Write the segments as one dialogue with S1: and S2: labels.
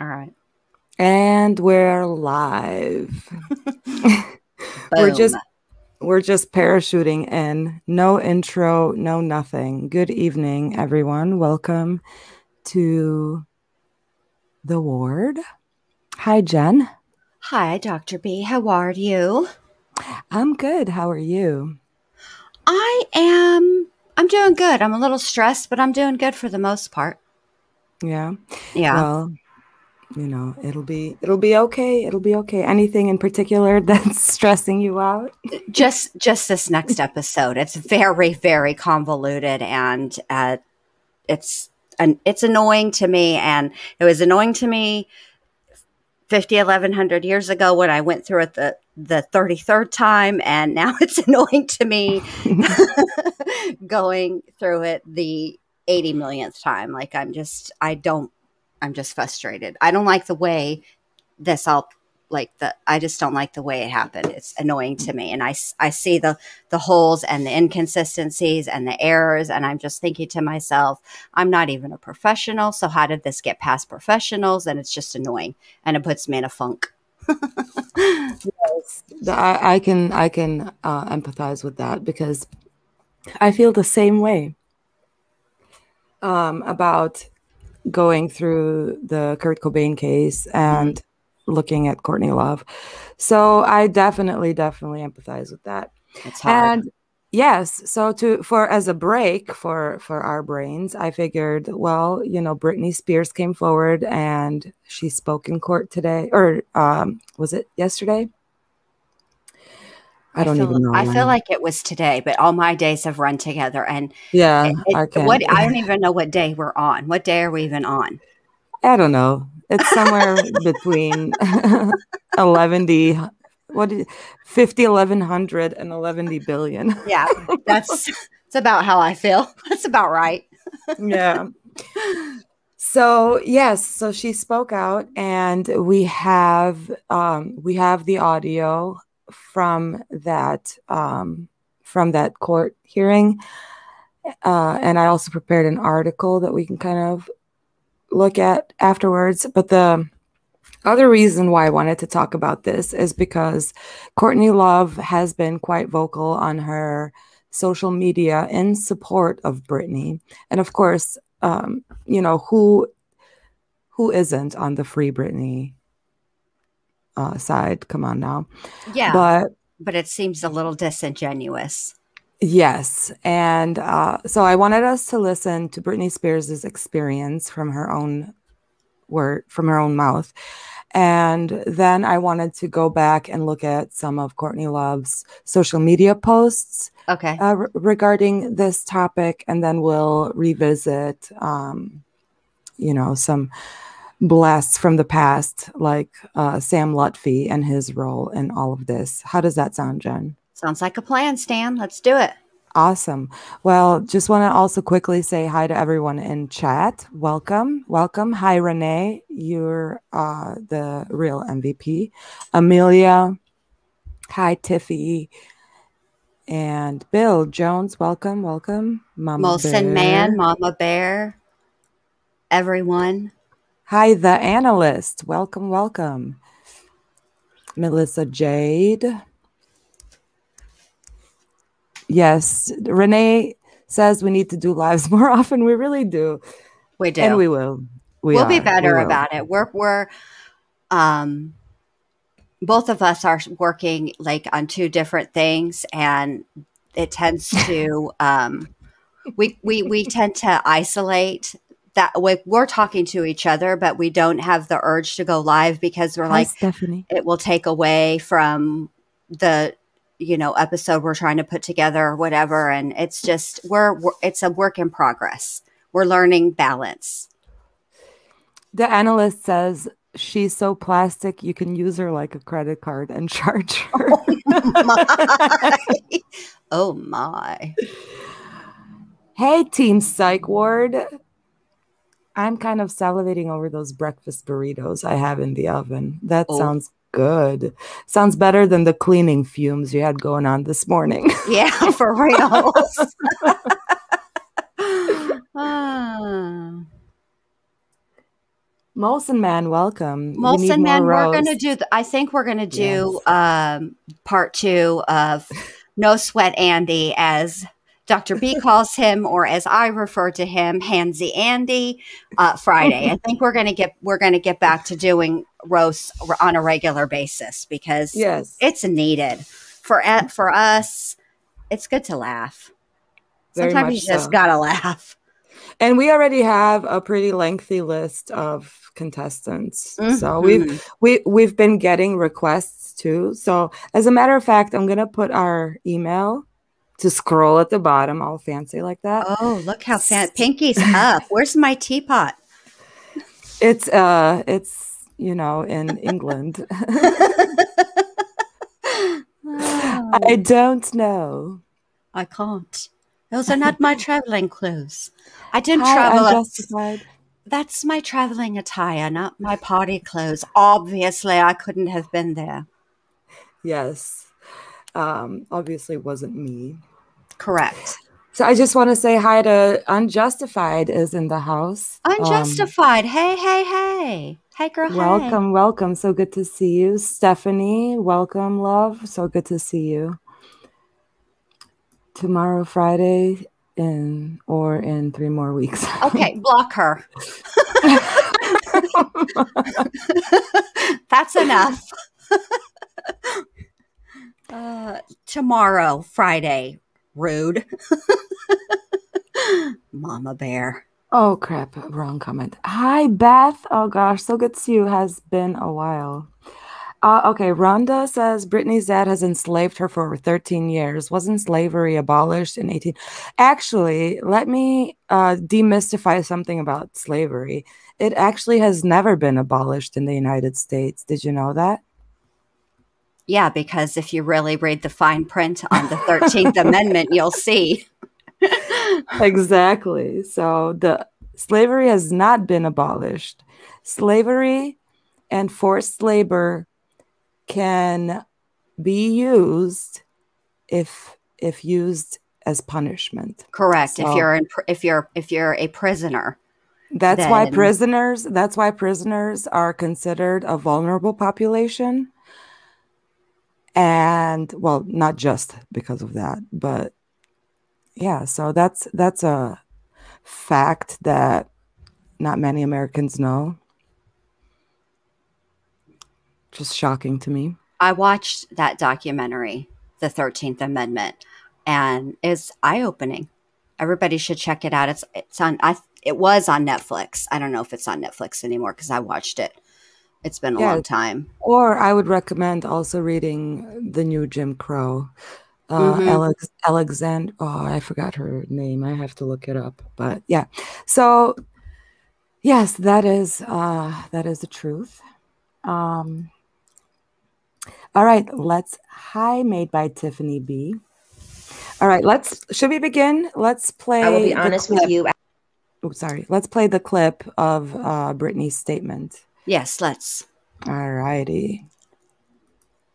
S1: All right.
S2: And we're live. we're just we're just parachuting in. No intro, no nothing. Good evening, everyone. Welcome to the ward. Hi, Jenn.
S1: Hi, Dr. B. How are you?
S2: I'm good. How are you?
S1: I am I'm doing good. I'm a little stressed, but I'm doing good for the most part.
S2: Yeah.
S1: Yeah.
S2: Well, you know, it'll be it'll be okay. It'll be okay. Anything in particular that's stressing you out?
S1: just just this next episode. It's very very convoluted and uh it's and it's annoying to me and it was annoying to me 50 1100 years ago when I went through it the the 33rd time and now it's annoying to me going through it the 80 millionth time like i'm just i don't i'm just frustrated. I don't like the way this all like the i just don't like the way it happened. It's annoying to me. And i i see the the holes and the inconsistencies and the errors and i'm just thinking to myself i'm not even a professional so how did this get past professionals? And it's just annoying and it puts me in a funk.
S2: Yes, I, I, can I can uh, empathize with that because I feel the same way um, about going through the Kurt Cobain case and mm-hmm. looking at Courtney Love. So I definitely, definitely empathize with that.
S1: It's hard. And
S2: yes, so to for as a break for for our brains, I figured, well, you know, Britney Spears came forward and she spoke in court today, or um, was it yesterday? I don't
S1: I feel,
S2: even know.
S1: I feel like it was today, but all my days have run together. And
S2: yeah,
S1: it, it, what I don't even know what day we're on. What day are we even on?
S2: I don't know. It's somewhere between 11 what is 50 1100 and 11 billion.
S1: yeah, that's it's about how I feel. That's about right.
S2: yeah. So yes, so she spoke out, and we have um, we have the audio from that um, from that court hearing, uh, and I also prepared an article that we can kind of look at afterwards. But the other reason why I wanted to talk about this is because Courtney Love has been quite vocal on her social media in support of Britney, and of course, um, you know who who isn't on the Free Britney uh, side. Come on now.
S1: Yeah.
S2: But
S1: but it seems a little disingenuous.
S2: Yes. And uh, so I wanted us to listen to Britney Spears' experience from her own word, from her own mouth. And then I wanted to go back and look at some of Courtney Love's social media posts
S1: okay.
S2: Uh, re- regarding this topic. And then we'll revisit, um, you know, some blasts from the past, like uh, Sam Lutfi and his role in all of this. How does that sound, Jenn?
S1: Sounds like a plan, Stan. Let's do it.
S2: Awesome. Well, just want to also quickly say hi to everyone in chat. Welcome. Welcome. Hi, Renee. You're uh, the real MVP. Amelia. Hi, Tiffy. And Bill Jones. Welcome. Welcome.
S1: Mama Molson Bear. Man, Mama Bear, everyone.
S2: Hi, the analyst. Welcome, welcome. Melissa Jade. Yes, Renee says we need to do lives more often. We really do.
S1: We do.
S2: And we will.
S1: We will be better we about it. We're we're um both of us are working like on two different things and it tends to um we we we tend to isolate that way we're talking to each other, but we don't have the urge to go live because we're Hi, like,
S2: Stephanie.
S1: it will take away from the you know episode we're trying to put together or whatever. And it's just we're, we're, it's a work in progress. We're learning balance.
S2: The analyst says she's so plastic you can use her like a credit card and charge her.
S1: Oh my, oh my.
S2: hey team psych ward I'm kind of salivating over those breakfast burritos I have in the oven. That oh. sounds good. Sounds better than the cleaning fumes you had going on this morning.
S1: Yeah, for real. ah.
S2: Molson Man, welcome.
S1: Molson Man, we're going to do, the, I think we're going to do yes. um, part two of No Sweat Andy as Dr. B calls him, or as I refer to him, Handsy Andy, uh, Friday. I think we're going to get, we're going to get back to doing roasts on a regular basis because
S2: yes.
S1: it's needed for, for us. It's good to laugh. Very Sometimes you just so. gotta laugh.
S2: And we already have a pretty lengthy list of contestants. Mm-hmm. So we've we we've been getting requests too. So as a matter of fact, I'm gonna put our email to scroll at the bottom, all fancy like that.
S1: Oh, look how fancy! Pinky's up. Where's my teapot?
S2: It's uh it's you know in England. oh. I don't know.
S1: I can't. Those are not my traveling clothes. I didn't Hi, travel. That's my traveling attire, not my party clothes. Obviously, I couldn't have been there.
S2: Yes. Um, obviously, wasn't me.
S1: Correct.
S2: So I just want to say hi to Unjustified is in the house.
S1: Unjustified. Um, hey, hey, hey. Hey, girl.
S2: Welcome, hey. welcome. So good to see you. Stephanie, welcome, love. So good to see you tomorrow, Friday, in or in three more weeks.
S1: okay, block her. That's enough. Uh, tomorrow, Friday, rude. Mama Bear.
S2: Oh crap! Wrong comment. Hi, Beth. Oh gosh, so good to see you. Has been a while. Uh, okay, Rhonda says Britney's dad has enslaved her for 13 years. Wasn't slavery abolished in 18? Actually, let me uh, demystify something about slavery. It actually has never been abolished in the United States. Did you know that?
S1: Yeah, because if you really read the fine print on the 13th Amendment, you'll see.
S2: exactly. So the slavery has not been abolished. Slavery and forced labor can be used if if used as punishment.
S1: Correct. So, if you're in, if you're if you're a prisoner.
S2: That's then... why prisoners that's why prisoners are considered a vulnerable population. And well, not just because of that, but yeah, so that's that's a fact that not many Americans know just shocking to me.
S1: I watched that documentary, The 13th Amendment, and it's eye opening. Everybody should check it out. It's it's on I it was on Netflix. I don't know if it's on Netflix anymore because I watched it. It's been a yeah. long time.
S2: Or I would recommend also reading the new Jim Crow. Uh, mm-hmm. Alex, Alexander, oh, I forgot her name. I have to look it up. But yeah, so yes, that is uh, that is the truth. Um, all right, let's hi made by Tiffany B. All right, let's should we begin? Let's play
S3: I will be honest with you.
S2: Oh, sorry. Let's play the clip of uh Britney's statement.
S1: Yes, let's.
S2: All righty.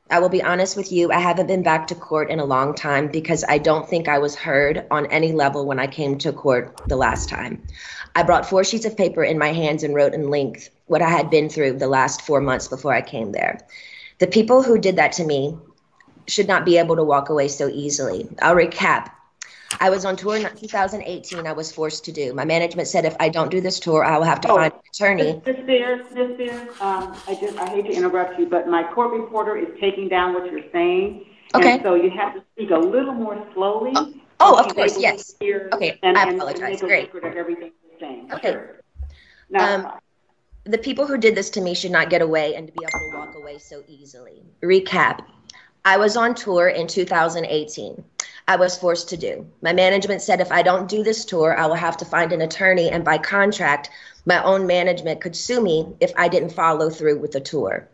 S3: I will be honest with you. I haven't been back to court in a long time because I don't think I was heard on any level when I came to court the last time. I brought four sheets of paper in my hands and wrote in length what I had been through the last four months before I came there. The people who did that to me should not be able to walk away so easily. I'll recap. I was on tour in 2018. I was forced to do. My management said if I don't do this tour, I will have to oh, find an attorney.
S4: Miss Beer, Miss Beer, um, I just I hate to interrupt you, but my court reporter is taking down what you're saying.
S3: Okay.
S4: And so you have to speak a little more slowly.
S3: Oh, oh of course, yes. Okay, and, I apologize.
S4: And
S3: Great.
S4: Everything you're saying.
S3: Okay. Sure. Now, um, the people who did this to me should not get away and to be able to walk away so easily. Recap I was on tour in 2018. I was forced to do. My management said if I don't do this tour, I will have to find an attorney, and by contract, my own management could sue me if I didn't follow through with the tour.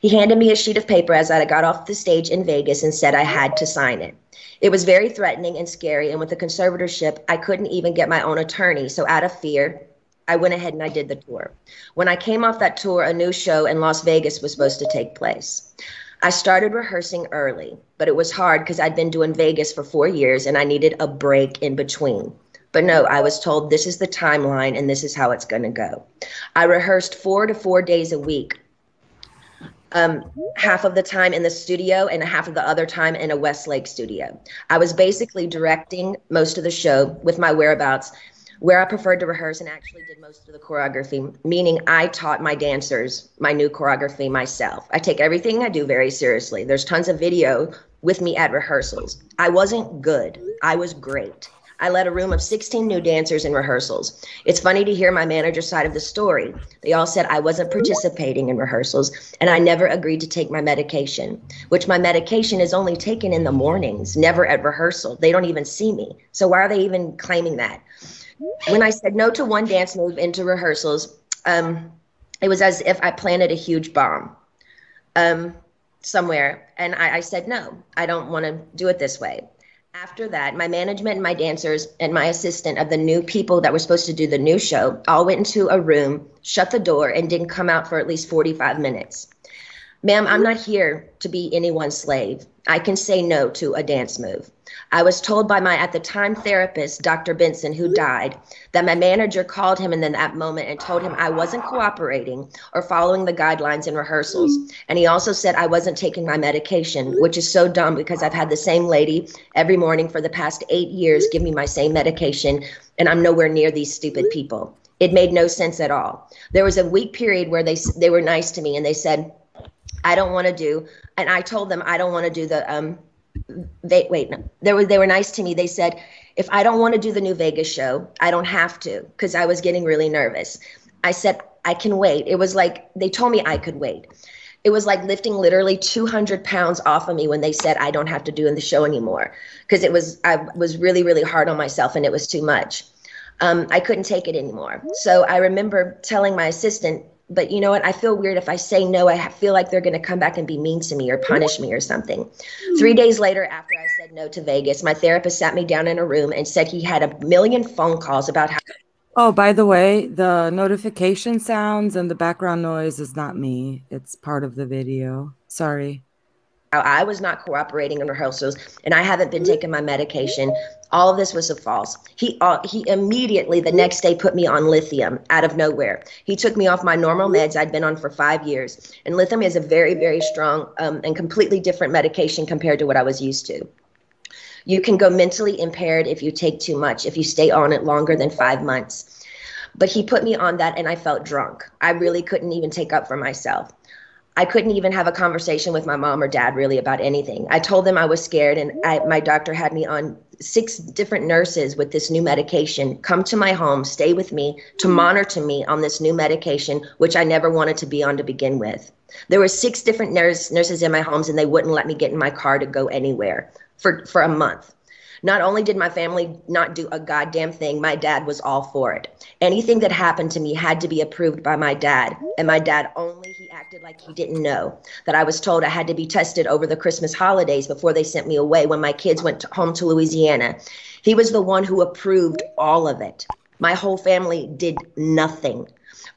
S3: He handed me a sheet of paper as I got off the stage in Vegas and said I had to sign it. It was very threatening and scary, and with the conservatorship, I couldn't even get my own attorney. So, out of fear, I went ahead and I did the tour. When I came off that tour, a new show in Las Vegas was supposed to take place. I started rehearsing early, but it was hard because I'd been doing Vegas for four years and I needed a break in between. But no, I was told this is the timeline and this is how it's going to go. I rehearsed four to four days a week, um, half of the time in the studio and half of the other time in a Westlake studio. I was basically directing most of the show with my whereabouts where I preferred to rehearse and actually did most of the choreography, meaning I taught my dancers my new choreography myself. I take everything I do very seriously. There's tons of video with me at rehearsals. I wasn't good, I was great. I led a room of 16 new dancers in rehearsals. It's funny to hear my manager's side of the story. They all said I wasn't participating in rehearsals and I never agreed to take my medication, which my medication is only taken in the mornings, never at rehearsal. They don't even see me. So why are they even claiming that? When I said no to one dance move into rehearsals, um, it was as if I planted a huge bomb um, somewhere. And I, I said, no, I don't want to do it this way. After that, my management and my dancers and my assistant of the new people that were supposed to do the new show all went into a room, shut the door, and didn't come out for at least 45 minutes. Ma'am, I'm not here to be anyone's slave. I can say no to a dance move. I was told by my at the time therapist, Dr. Benson, who died, that my manager called him in that moment and told him I wasn't cooperating or following the guidelines in rehearsals. And he also said I wasn't taking my medication, which is so dumb because I've had the same lady every morning for the past eight years give me my same medication, and I'm nowhere near these stupid people. It made no sense at all. There was a week period where they they were nice to me and they said, I don't want to do, and I told them I don't want to do the um they wait no, they were they were nice to me. They said if i don't want to do the new vegas show i don't have to because i was getting really nervous. I said i can wait. It was like they told me i could wait. It was like lifting literally 200 pounds off of me when they said i don't have to do in the show anymore. Because it was i was really really hard on myself and it was too much. Um, i couldn't take it anymore. So i remember telling my assistant but you know what? I feel weird if I say no. I feel like they're going to come back and be mean to me or punish me or something. Hmm. Three days later, after I said no to Vegas, my therapist sat me down in a room and said he had a million phone calls about how.
S2: Oh, by the way, the notification sounds and the background noise is not me. It's part of the video. Sorry.
S3: I was not cooperating in rehearsals and I haven't been taking my medication. All of this was a false. He uh, he immediately the next day put me on lithium out of nowhere. He took me off my normal meds I'd been on for five years, and lithium is a very very strong um, and completely different medication compared to what I was used to. You can go mentally impaired if you take too much if you stay on it longer than five months. But he put me on that, and I felt drunk. I really couldn't even take up for myself. I couldn't even have a conversation with my mom or dad really about anything. I told them I was scared, and I, my doctor had me on six different nurses with this new medication come to my home, stay with me to mm-hmm. monitor me on this new medication, which I never wanted to be on to begin with. There were six different nurse, nurses in my homes, and they wouldn't let me get in my car to go anywhere for, for a month. Not only did my family not do a goddamn thing, my dad was all for it. Anything that happened to me had to be approved by my dad, and my dad only he acted like he didn't know that I was told I had to be tested over the Christmas holidays before they sent me away when my kids went to, home to Louisiana. He was the one who approved all of it. My whole family did nothing.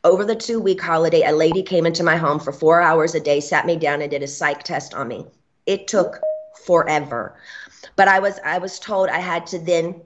S3: Over the two week holiday, a lady came into my home for four hours a day, sat me down, and did a psych test on me. It took forever. But I was I was told I had to then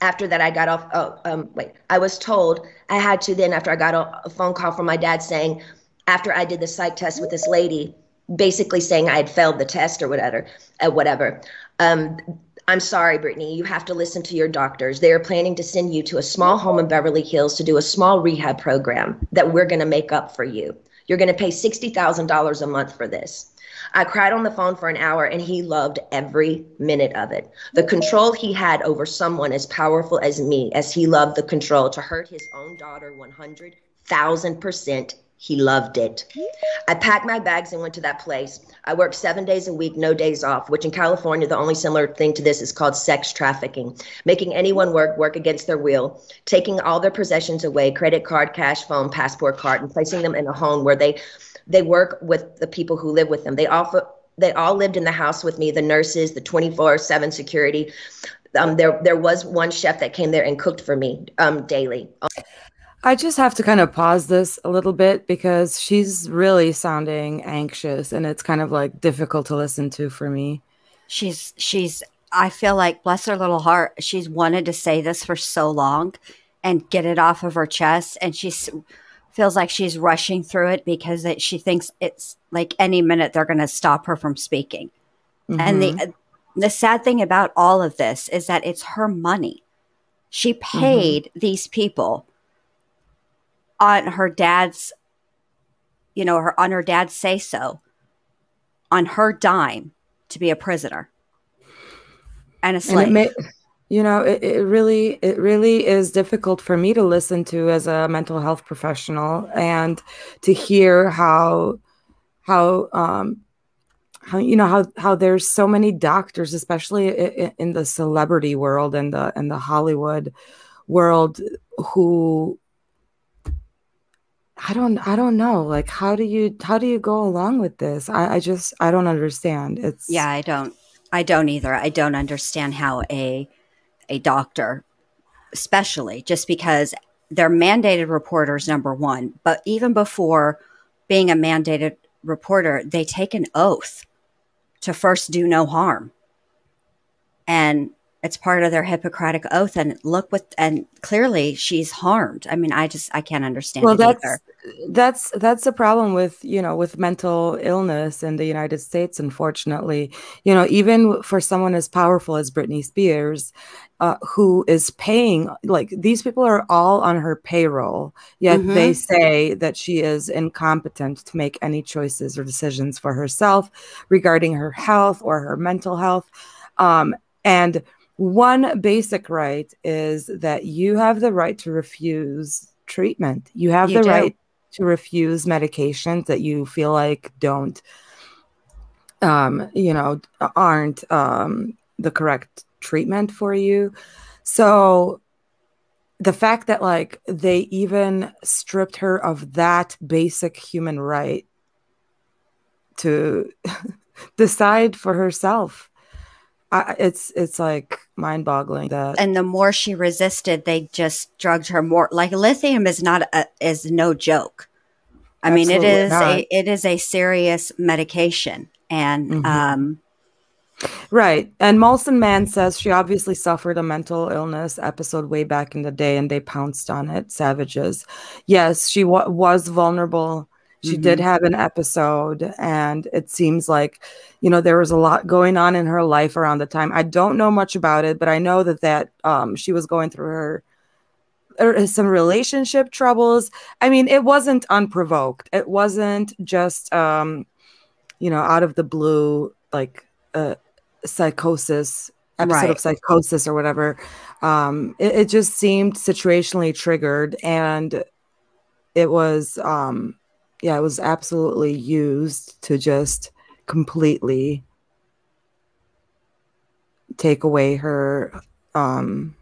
S3: after that I got off oh um wait I was told I had to then after I got a phone call from my dad saying after I did the psych test with this lady basically saying I had failed the test or whatever uh, whatever um I'm sorry, Britney, you have to listen to your doctors. They are planning to send you to a small home in Beverly Hills to do a small rehab program that we're going to make up for you. You're going to pay $60,000 a month for this. I cried on the phone for an hour and he loved every minute of it. The control he had over someone as powerful as me, as he loved the control to hurt his own daughter 100,000%. He loved it. I packed my bags and went to that place. I worked seven days a week, no days off, which in California, the only similar thing to this is called sex trafficking, making anyone work, work against their will, taking all their possessions away credit card, cash, phone, passport card, and placing them in a home where they they work with the people who live with them. They offer they all lived in the house with me, the nurses, the 24/7 security. Um, there there was one chef that came there and cooked for me um, daily.
S2: I just have to kind of pause this a little bit because she's really sounding anxious and it's kind of like difficult to listen to for me.
S1: She's she's I feel like, bless her little heart, she's wanted to say this for so long and get it off of her chest. And she feels like she's rushing through it because it, she thinks it's like any minute they're going to stop her from speaking. Mm-hmm. And the, mm-hmm. the sad thing about all of this is that it's her money. She mm-hmm. paid mm-hmm. these people on her dad's, you know, her on her dad's say so, on her dime to be a prisoner and a slave. And
S2: you know, it, it really, it really is difficult for me to listen to as a mental health professional and to hear how, how, um, how you know how how there's so many doctors especially in, in the celebrity world and the and the hollywood world who I don't I don't know. Like how do you how do you go along with this? I, I just I don't understand. It's
S1: Yeah, I don't I don't either. I don't understand how a a doctor, especially just because they're mandated reporters, number one, but even before being a mandated reporter, they take an oath to first do no harm. And it's part of their Hippocratic oath. And look what, and clearly she's harmed. I mean, I just, I can't understand.
S2: Well, that's, either. that's, that's the problem with, you know, with mental illness in the United States, unfortunately. You know, even for someone as powerful as Britney Spears, uh, who is paying, like, these people are all on her payroll, yet mm-hmm. they say that she is incompetent to make any choices or decisions for herself regarding her health or her mental health. Um, and one basic right is that you have the right to refuse treatment. You have you the do. right to refuse medications that you feel like don't, um, you know, aren't um, the correct treatment for you. So the fact that like they even stripped her of that basic human right to decide for herself I, it's it's like mind boggling that
S1: and the more she resisted they just drugged her more like lithium is not a, is no joke i Absolutely mean it is not. a it is a serious medication and mm-hmm. um
S2: Right. And Molson Man says she obviously suffered a mental illness episode way back in the day and they pounced on it, savages. Yes, she w- was vulnerable she mm-hmm. did have an episode, and it seems like, you know, there was a lot going on in her life around the time. I don't know much about it, but I know that that um, she was going through her er, some relationship troubles. I mean, it wasn't unprovoked. It wasn't just, um, you know, out of the blue, like a psychosis episode right. of psychosis or whatever. Um, it, it just seemed situationally triggered, and it was um yeah, it was absolutely used to just completely take away her um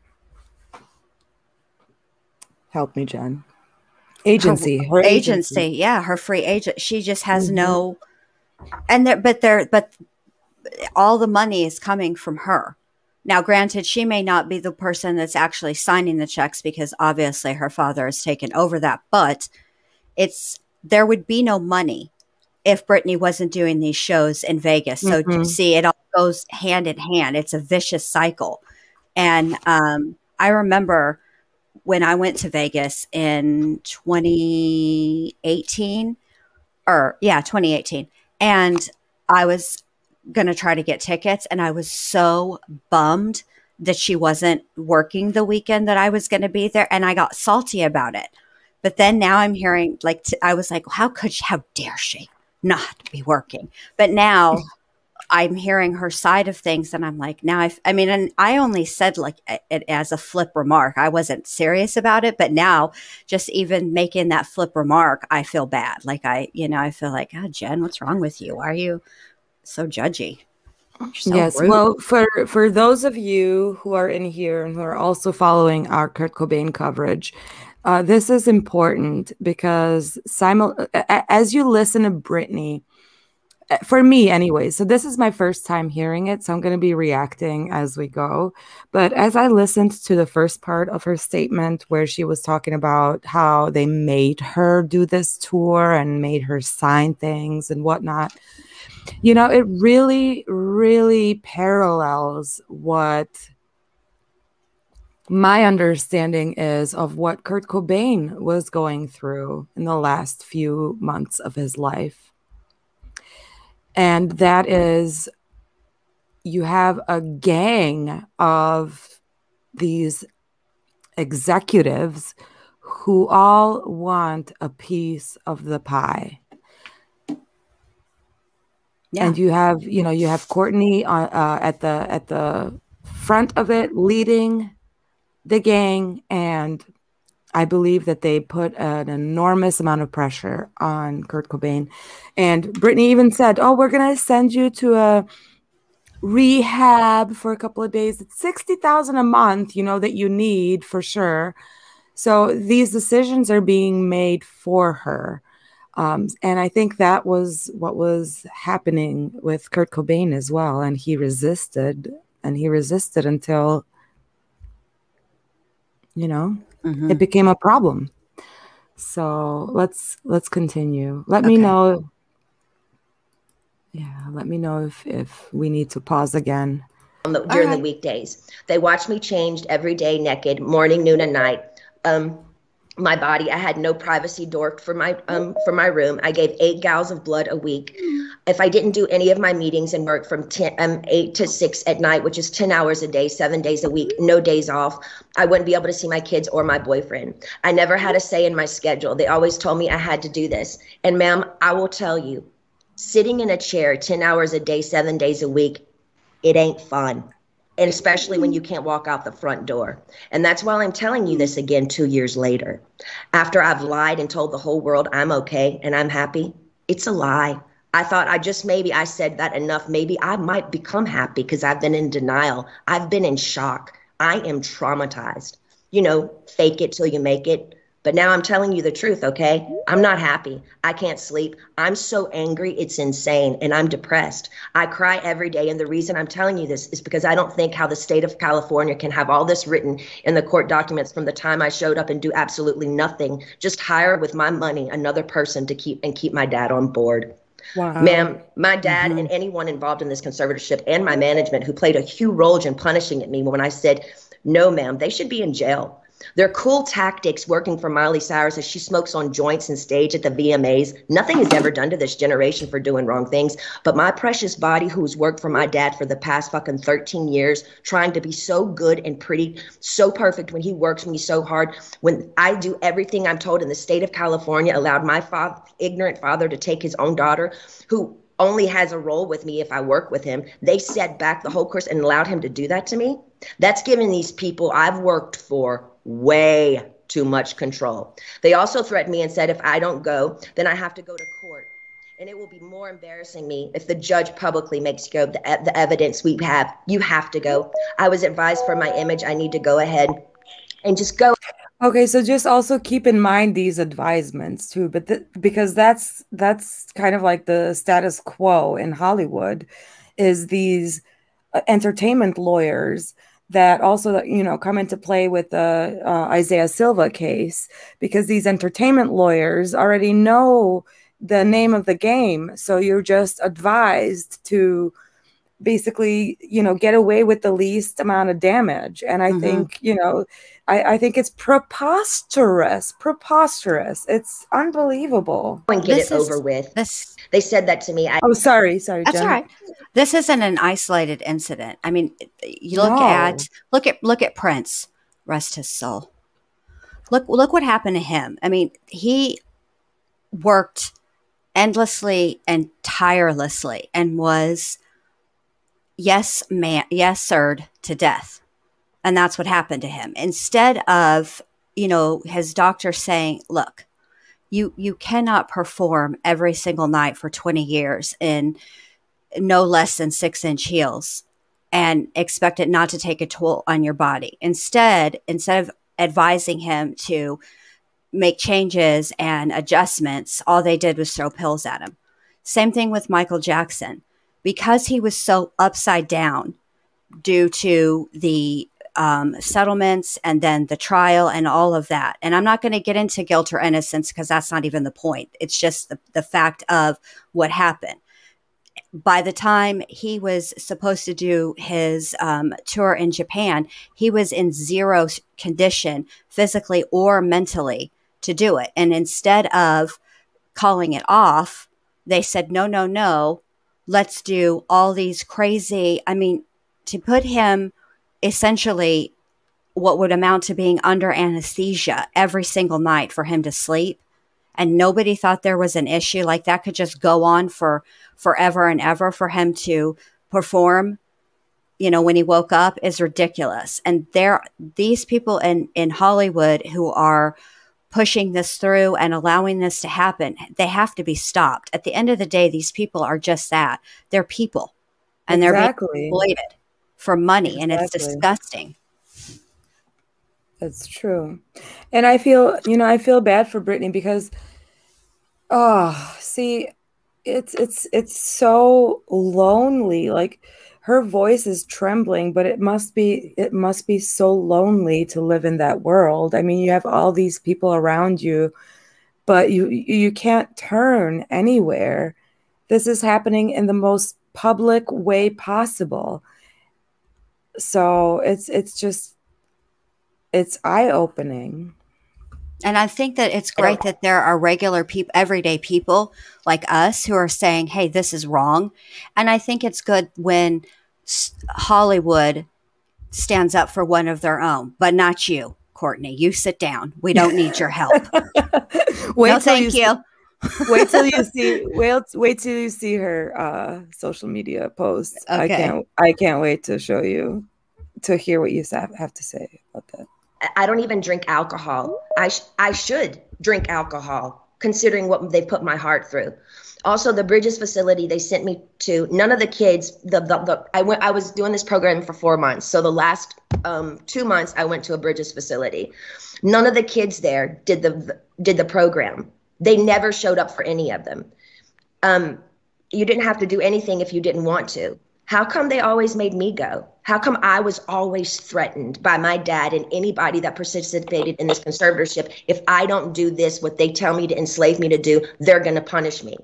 S2: help me jen agency
S1: her, her agency. agency. yeah her free agent she just has mm-hmm. no and there but there but all the money is coming from her now granted she may not be the person that's actually signing the checks because obviously her father has taken over that but it's there would be no money if Britney wasn't doing these shows in Vegas. So mm-hmm. see, it all goes hand in hand. It's a vicious cycle. And um, I remember when I went to Vegas in 2018, or yeah, 2018, and I was going to try to get tickets, and I was so bummed that she wasn't working the weekend that I was going to be there, and I got salty about it. But then now I'm hearing like t- I was like, how could she, how dare she not be working? But now I'm hearing her side of things, and I'm like, now I, I mean, and I only said like it as a flip remark. I wasn't serious about it, but now just even making that flip remark, I feel bad. Like I, you know, I feel like, oh, Jenn, what's wrong with you? Why are you so judgy?
S2: So yes. Rude. Well, for for those of you who are in here and who are also following our Kurt Cobain coverage, uh, this is important because simul- as you listen to Britney, for me anyway. So this is my first time hearing it, so I'm going to be reacting as we go. But as I listened to the first part of her statement where she was talking about how they made her do this tour and made her sign things and whatnot, you know, it really, really parallels what my understanding is of what Kurt Cobain was going through in the last few months of his life. And that is you have a gang of these executives who all want a piece of the pie. Yeah. And you have, you know, you have Courtney uh, uh, at the at the front of it, leading the gang, and I believe that they put an enormous amount of pressure on Kurt Cobain. And Britney even said, "Oh, we're gonna send you to a rehab for a couple of days. It's sixty thousand a month, you know, that you need for sure." So these decisions are being made for her. Um, and I think that was what was happening with Kurt Cobain as well. And he resisted and he resisted until, you know, mm-hmm. it became a problem. So let's let's continue. Let okay. me know. Yeah, let me know if if we need to pause again.
S3: The, during right. the weekdays, they watch me changed every day, naked, morning, noon, and night. Um, my body. I had no privacy door for my um for my room. I gave eight gallons of blood a week. If I didn't do any of my meetings and work from 10 um eight to six at night, which is 10 hours a day, seven days a week, no days off, I wouldn't be able to see my kids or my boyfriend. I never had a say in my schedule. They always told me I had to do this. And ma'am, I will tell you, sitting in a chair 10 hours a day, seven days a week, it ain't fun and especially when you can't walk out the front door. And that's why I'm telling you this again two years later. After I've lied and told the whole world I'm okay and I'm happy, it's a lie. I thought I just maybe I said that enough. Maybe I might become happy because I've been in denial. I've been in shock. I am traumatized. You know, fake it till you make it. But now I'm telling you the truth, okay? I'm not happy. I can't sleep. I'm so angry, it's insane, and I'm depressed. I cry every day. And the reason I'm telling you this is because I don't think how the state of California can have all this written in the court documents from the time I showed up and do absolutely nothing, just hire with my money another person to keep and keep my dad on board. Wow. Ma'am, my dad mm-hmm. and anyone involved in this conservatorship and my management who played a huge role in punishing at me when I said, no, ma'am, they should be in jail. They're cool tactics working for Miley Cyrus as she smokes on joints and stage at the VMAs. Nothing is ever done to this generation for doing wrong things. But my precious body, who's worked for my dad for the past fucking 13 years, trying to be so good and pretty, so perfect when he works me so hard, when I do everything I'm told in the state of California, allowed my father, ignorant father to take his own daughter, who only has a role with me if I work with him. They set back the whole course and allowed him to do that to me. That's giving these people I've worked for way too much control. They also threatened me and said if I don't go, then I have to go to court. And it will be more embarrassing me if the judge publicly makes go the, the evidence we have. You have to go. I was advised for my image, I need to go ahead and just go.
S2: Okay, so just also keep in mind these advisements too, but th- because that's that's kind of like the status quo in Hollywood, is these uh, entertainment lawyers that also you know come into play with the uh, Isaiah Silva case because these entertainment lawyers already know the name of the game. So you're just advised to basically you know get away with the least amount of damage. And i mm-hmm. think you know I, I, think it's preposterous preposterous. It's unbelievable.
S3: And get this it is, over with. this they said that to me.
S2: I, oh sorry sorry
S1: that's
S2: Jenn.
S1: all right. This isn't an isolated incident. I mean you look no. at look at look at prince. Rest his soul. Look look what happened to him. I mean he worked endlessly and tirelessly and was yes, man, yes, sirred to death. And that's what happened to him. Instead of, you know, his doctor saying, look, you, you cannot perform every single night for 20 years in no less than six inch heels and expect it not to take a toll on your body. Instead, instead of advising him to make changes and adjustments, all they did was throw pills at him. Same thing with Michael Jackson. Because he was so upside down due to the um, settlements and then the trial and all of that. And I'm not going to get into guilt or innocence because that's not even the point. It's just the, the fact of what happened. By the time he was supposed to do his um, tour in Japan, he was in zero condition physically or mentally to do it. And instead of calling it off, they said, no, no, no, let's do all these crazy. I mean, to put him essentially what would amount to being under anesthesia every single night for him to sleep and nobody thought there was an issue like that could just go on for forever and ever for him to perform you know when he woke up is ridiculous and there these people in in hollywood who are pushing this through and allowing this to happen they have to be stopped. At the end of the day these people are just that. They're people. And exactly. they're being exploited for money exactly. and it's disgusting.
S2: That's true. And i feel you know i feel bad for Britney because oh see it's it's it's so lonely. Like her voice is trembling but it must be it must be so lonely to live in that world. I mean you have all these people around you but you you can't turn anywhere. This is happening in the most public way possible. So it's it's just it's eye opening.
S1: And I think that it's great that there are regular people, everyday people like us who are saying, hey, this is wrong. And I think it's good when Hollywood stands up for one of their own, but not you, Courtney. You sit down. We don't need your help. wait no, thank you.
S2: you. wait till you see wait wait till you see her uh social media posts. Okay. I can't I can't wait to show you to hear what you have to say about that.
S3: I don't even drink alcohol. I sh- I should drink alcohol considering what they put my heart through. Also, the Bridges facility they sent me to. None of the kids. The the, the I went. I was doing this program for four months. So the last um, two months I went to a Bridges facility. None of the kids there did the did the program. They never showed up for any of them. Um, you didn't have to do anything if you didn't want to. How come they always made me go? How come I was always threatened by my dad and anybody that participated in this conservatorship? If I don't do this, what they tell me to enslave me to do, they're going to punish me.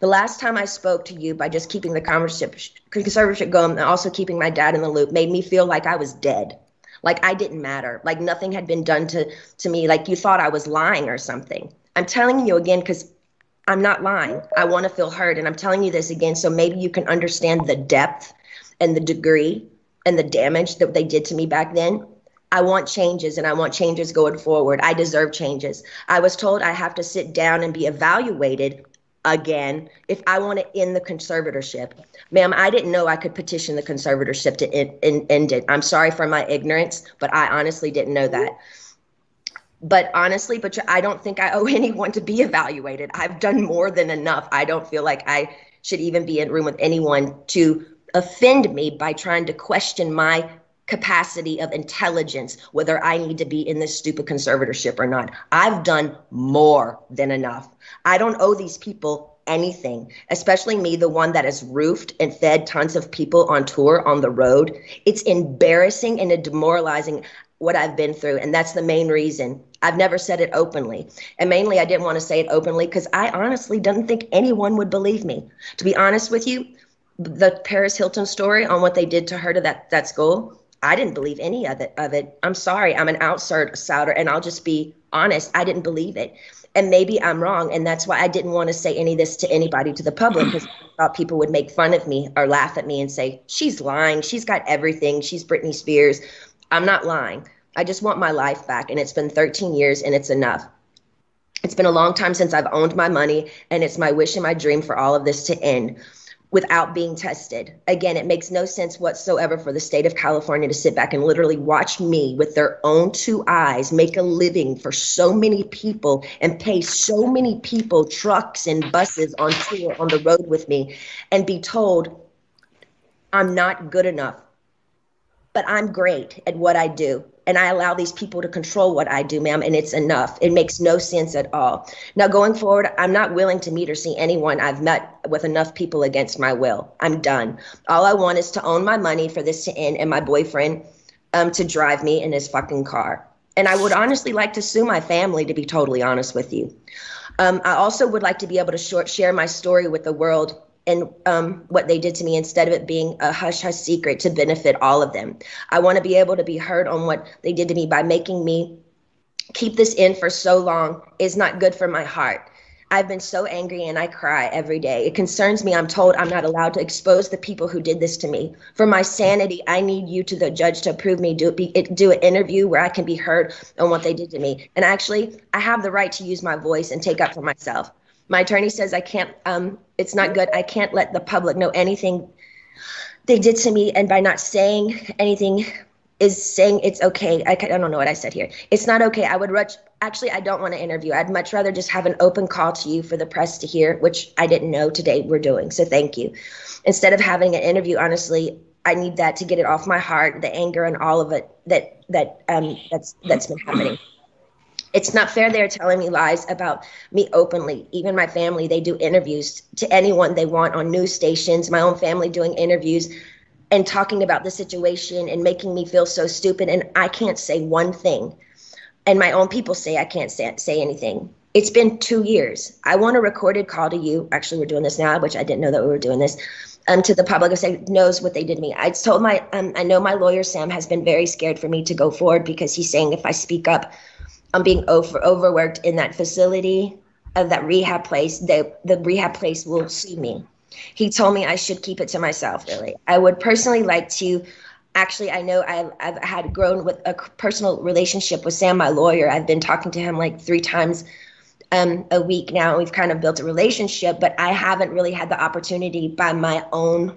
S3: The last time I spoke to you by just keeping the conservatorship going and also keeping my dad in the loop made me feel like I was dead. Like I didn't matter. Like nothing had been done to, to me. Like you thought I was lying or something. I'm telling you again because I'm not lying. I want to feel heard. And I'm telling you this again so maybe you can understand the depth and the degree and the damage that they did to me back then. I want changes and I want changes going forward. I deserve changes. I was told I have to sit down and be evaluated again if I want to end the conservatorship. Ma'am, I didn't know I could petition the conservatorship to end, end, end it. I'm sorry for my ignorance, but I honestly didn't know that but honestly, but I don't think I owe anyone to be evaluated. I've done more than enough. I don't feel like I should even be in room with anyone to offend me by trying to question my capacity of intelligence, whether I need to be in this stupid conservatorship or not. I've done more than enough. I don't owe these people anything, especially me, the one that has roofed and fed tons of people on tour on the road. It's embarrassing and demoralizing what I've been through. And that's the main reason. I've never said it openly. And mainly, I didn't want to say it openly because I honestly didn't think anyone would believe me. To be honest with you, the Paris Hilton story on what they did to her to that, that school, I didn't believe any of it. Of it. I'm sorry. I'm an outsider, and I'll just be honest. I didn't believe it. And maybe I'm wrong. And that's why I didn't want to say any of this to anybody, to the public, because I thought people would make fun of me or laugh at me and say, she's lying. She's got everything. She's Britney Spears. I'm not lying. I just want my life back. And it's been 13 years and it's enough. It's been a long time since I've owned my money, and it's my wish and my dream for all of this to end without being tested. Again, it makes no sense whatsoever for the state of California to sit back and literally watch me with their own two eyes make a living for so many people and pay so many people trucks and buses on tour on the road with me and be told I'm not good enough but I'm great at what I do. And I allow these people to control what I do, ma'am, and it's enough. It makes no sense at all. Now, going forward, I'm not willing to meet or see anyone I've met with enough people against my will. I'm done. All I want is to own my money for this to end and my boyfriend um, to drive me in his fucking car. And I would honestly like to sue my family, to be totally honest with you. Um, I also would like to be able to short, share my story with the world and um, what they did to me instead of it being a hush hush secret to benefit all of them. I want to be able to be heard on what they did to me by making me keep this in for so long is not good for my heart. I've been so angry and I cry every day. It concerns me. I'm told I'm not allowed to expose the people who did this to me. For my sanity, I need you to the judge to approve me do be, do an interview where I can be heard on what they did to me. And actually, I have the right to use my voice and take up for myself. My attorney says I can't. Um, it's not good. I can't let the public know anything they did to me, and by not saying anything is saying it's okay. I, I don't know what I said here. It's not okay. I would rush. Actually, I don't want to interview. I'd much rather just have an open call to you for the press to hear, which I didn't know today we're doing. So thank you. Instead of having an interview, honestly, I need that to get it off my heart, the anger and all of it that that um that's that's been happening. It's not fair they're telling me lies about me openly. Even my family, they do interviews to anyone they want on news stations. My own family doing interviews and talking about the situation and making me feel so stupid. And I can't say one thing. And my own people say I can't say, say anything. It's been two years. I want a recorded call to you. Actually, we're doing this now, which I didn't know that we were doing this. Um, to the public, say knows what they did to me. I told my, um, I know my lawyer Sam has been very scared for me to go forward because he's saying if I speak up, I'm being over overworked in that facility of that rehab place. The the rehab place will sue me he told me I should keep it to myself, really. I would personally like to. Actually, I know I've, I've had grown with a personal relationship with Sam, my lawyer. I've been talking to him like three times um, a week now. We've kind of built a relationship, but I haven't really had the opportunity by my own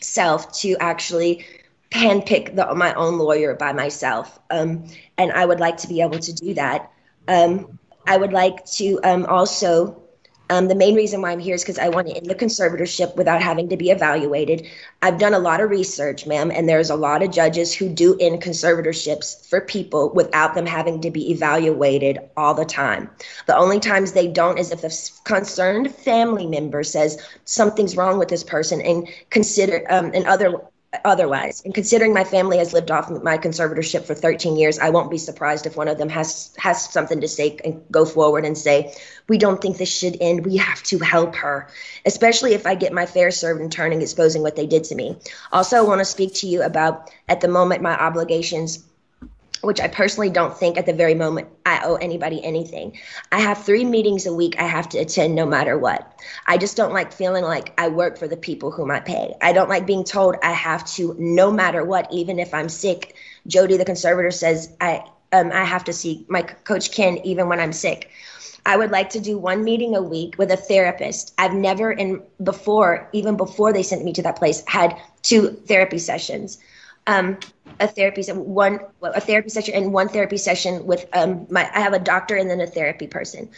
S3: self to actually handpick the, my own lawyer by myself. Um, and I would like to be able to do that. Um, I would like to um, also um, the main reason why I'm here is because I want to end the conservatorship without having to be evaluated. I've done a lot of research, ma'am, and there's a lot of judges who do end conservatorships for people without them having to be evaluated all the time. The only times they don't is if a concerned family member says something's wrong with this person and consider um, and other otherwise. And considering my family has lived off my conservatorship for 13 years, I won't be surprised if one of them has has something to say and go forward and say, "We don't think this should end. We have to help her." Especially if I get my fair served in turning exposing what they did to me. Also, I want to speak to you about at the moment my obligations which I personally don't think at the very moment I owe anybody anything. I have three meetings a week I have to attend no matter what. I just don't like feeling like I work for the people whom I pay. I don't like being told I have to no matter what, even if I'm sick. Jodi, the conservator, says I um, I have to see my coach Ken even when I'm sick. I would like to do one meeting a week with a therapist. I've never in before, even before they sent me to that place, had two therapy sessions um, a therapy one a therapy session and one therapy session with um, my I have a doctor and then a therapy person.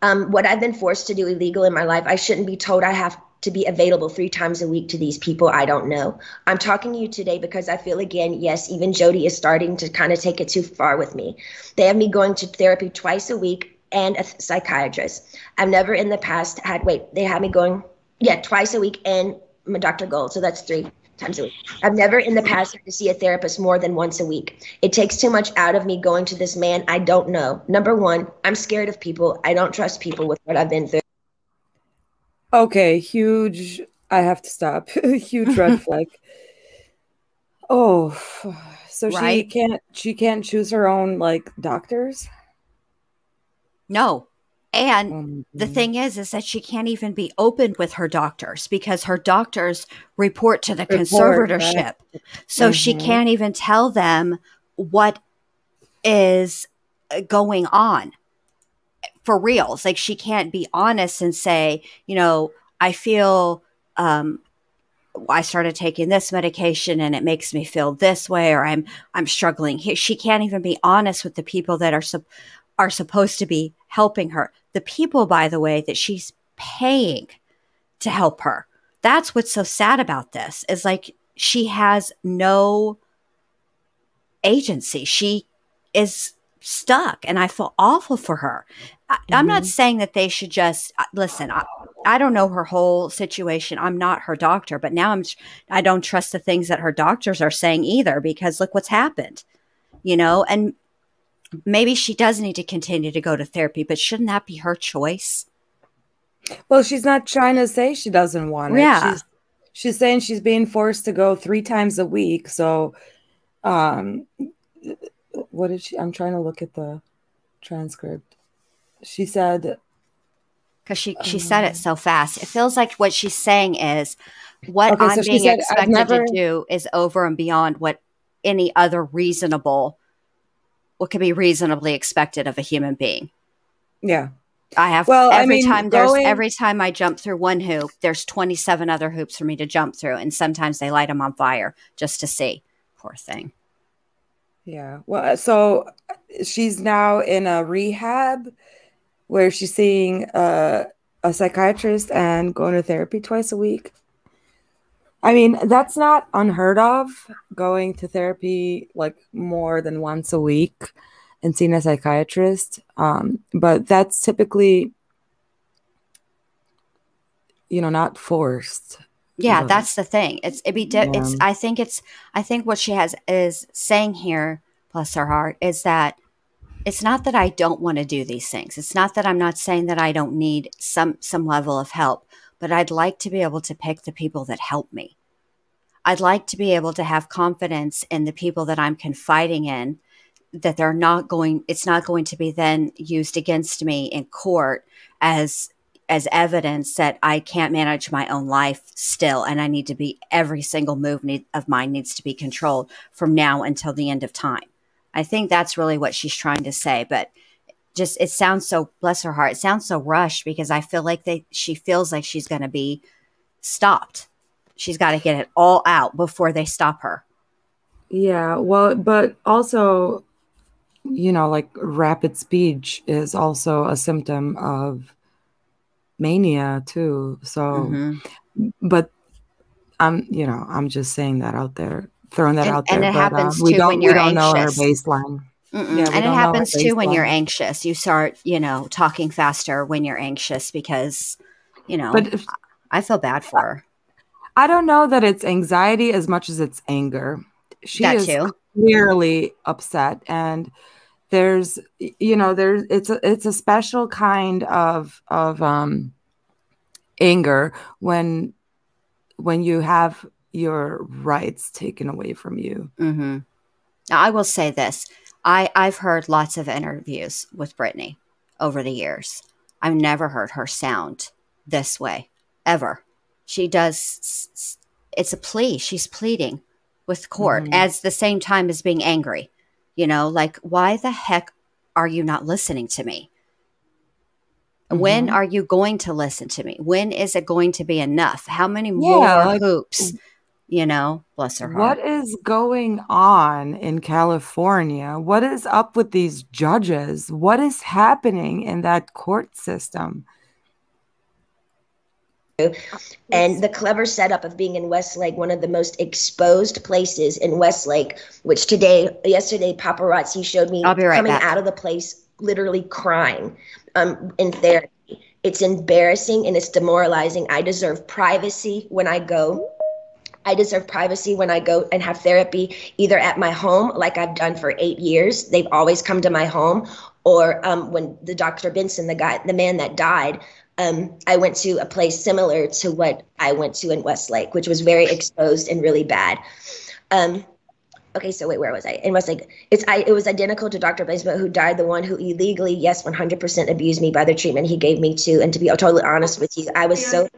S3: Um, what I've been forced to do illegal in my life, I shouldn't be told I have to be available three times a week to these people I don't know. I'm talking to you today because I feel again, yes, even Jodi is starting to kind of take it too far with me. They have me going to therapy twice a week and a psychiatrist. I've never in the past had wait, they had me going yeah, twice a week and my Dr. Gold. So that's three times a week. I've never in the past had to see a therapist more than once a week. It takes too much out of me going to this man I don't know. Number one, I'm scared of people. I don't trust people with what I've been through.
S2: Okay, huge. I have to stop. huge red flag. Oh, so right? she can't. She can't choose her own like doctors.
S1: No, and um, the thing is, is that she can't even be open with her doctors because her doctors report to the report, conservatorship. Right? So mm-hmm. she can't even tell them what is uh, going on for reals. Like she can't be honest and say, you know, I feel, um, I started taking this medication and it makes me feel this way, or I'm I'm struggling. She can't even be honest with the people that are are supposed to be helping her the people, by the way, that she's paying to help her. That's what's so sad about this is like she has no agency. She is stuck and I feel awful for her. I, am not mm-hmm. saying that they should just uh, listen. I, I don't know her whole situation. I'm not her doctor, but now I'm I don't trust the things that her doctors are saying either because look what's happened. You know, and maybe she does need to continue to go to therapy, but shouldn't that be her choice?
S2: Well, she's not trying to say she doesn't want it. Yeah. She's, she's saying she's being forced to go three times a week. So, um, what did she? I'm trying to look at the transcript. She said
S1: because she she said it so fast. It feels like what she's saying is what okay, I'm so being said, expected never... to do is over and beyond what any other reasonable what could be reasonably expected of a human being.
S2: Yeah.
S1: I have well, every I mean, time there's going... every time I jump through one hoop, there's 27 other hoops for me to jump through and sometimes they light them on fire just to see. Poor thing.
S2: Yeah. Well, uh, so uh, she's now in a rehab where she's seeing a, a psychiatrist and going to therapy twice a week. I mean, that's not unheard of going to therapy like more than once a week and seeing a psychiatrist. Um, but that's typically, you know, not forced.
S1: Yeah, that's the thing. It's it be yeah. it's I think it's I think what she has is saying here, bless her heart, is that it's not that I don't want to do these things. It's not that I'm not saying that I don't need some some level of help, but I'd like to be able to pick the people that help me. I'd like to be able to have confidence in the people that I'm confiding in that they're not going it's not going to be then used against me in court as as evidence that I can't manage my own life still and I need to be every single move need, of mine needs to be controlled from now until the end of time. I think that's really what she's trying to say. But just it sounds so bless her heart. It sounds so rushed because I feel like they she feels like she's going to be stopped. She's got to get it all out before they stop her.
S2: Yeah, well, but also, you know, like rapid speech is also a symptom of mania too. So, mm-hmm. but I'm, you know, I'm just saying that out there throwing that
S1: and,
S2: out there.
S1: And it
S2: but,
S1: happens um, too when you're
S2: anxious.
S1: know
S2: her baseline.
S1: Yeah, and it happens too when you're anxious. You start, you know, talking faster when you're anxious because, you know, but if, I feel bad for her.
S2: I don't know that it's anxiety as much as it's anger. She that is too. clearly upset and there's you know there's it's a it's a special kind of of um anger when when you have your rights taken away from you.
S1: Mm-hmm. Now, I will say this: I I've heard lots of interviews with Britney over the years. I've never heard her sound this way ever. She does. It's a plea. She's pleading with court mm-hmm. at the same time as being angry. You know, like why the heck are you not listening to me? Mm-hmm. When are you going to listen to me? When is it going to be enough? How many yeah, more like, hoops you know, bless her
S2: heart. What is going on in California? What is up with these judges? What is happening in that court system?
S3: And the clever setup of being in Westlake, one of the most exposed places in Westlake, which today, yesterday, paparazzi showed me
S1: right
S3: coming
S1: back.
S3: out of the place, literally crying um, in therapy. It's embarrassing and it's demoralizing. I deserve privacy when I go I deserve privacy when I go and have therapy, either at my home, like I've done for eight years. They've always come to my home, or um, when the Dr. Benson, the guy, the man that died, um, I went to a place similar to what I went to in Westlake, which was very exposed and really bad. Um, okay, so wait, where was I? In Westlake, it's I. It was identical to Dr. Benson, who died, the one who illegally, yes, 100% abused me by the treatment he gave me too. And to be totally honest with you, I was so.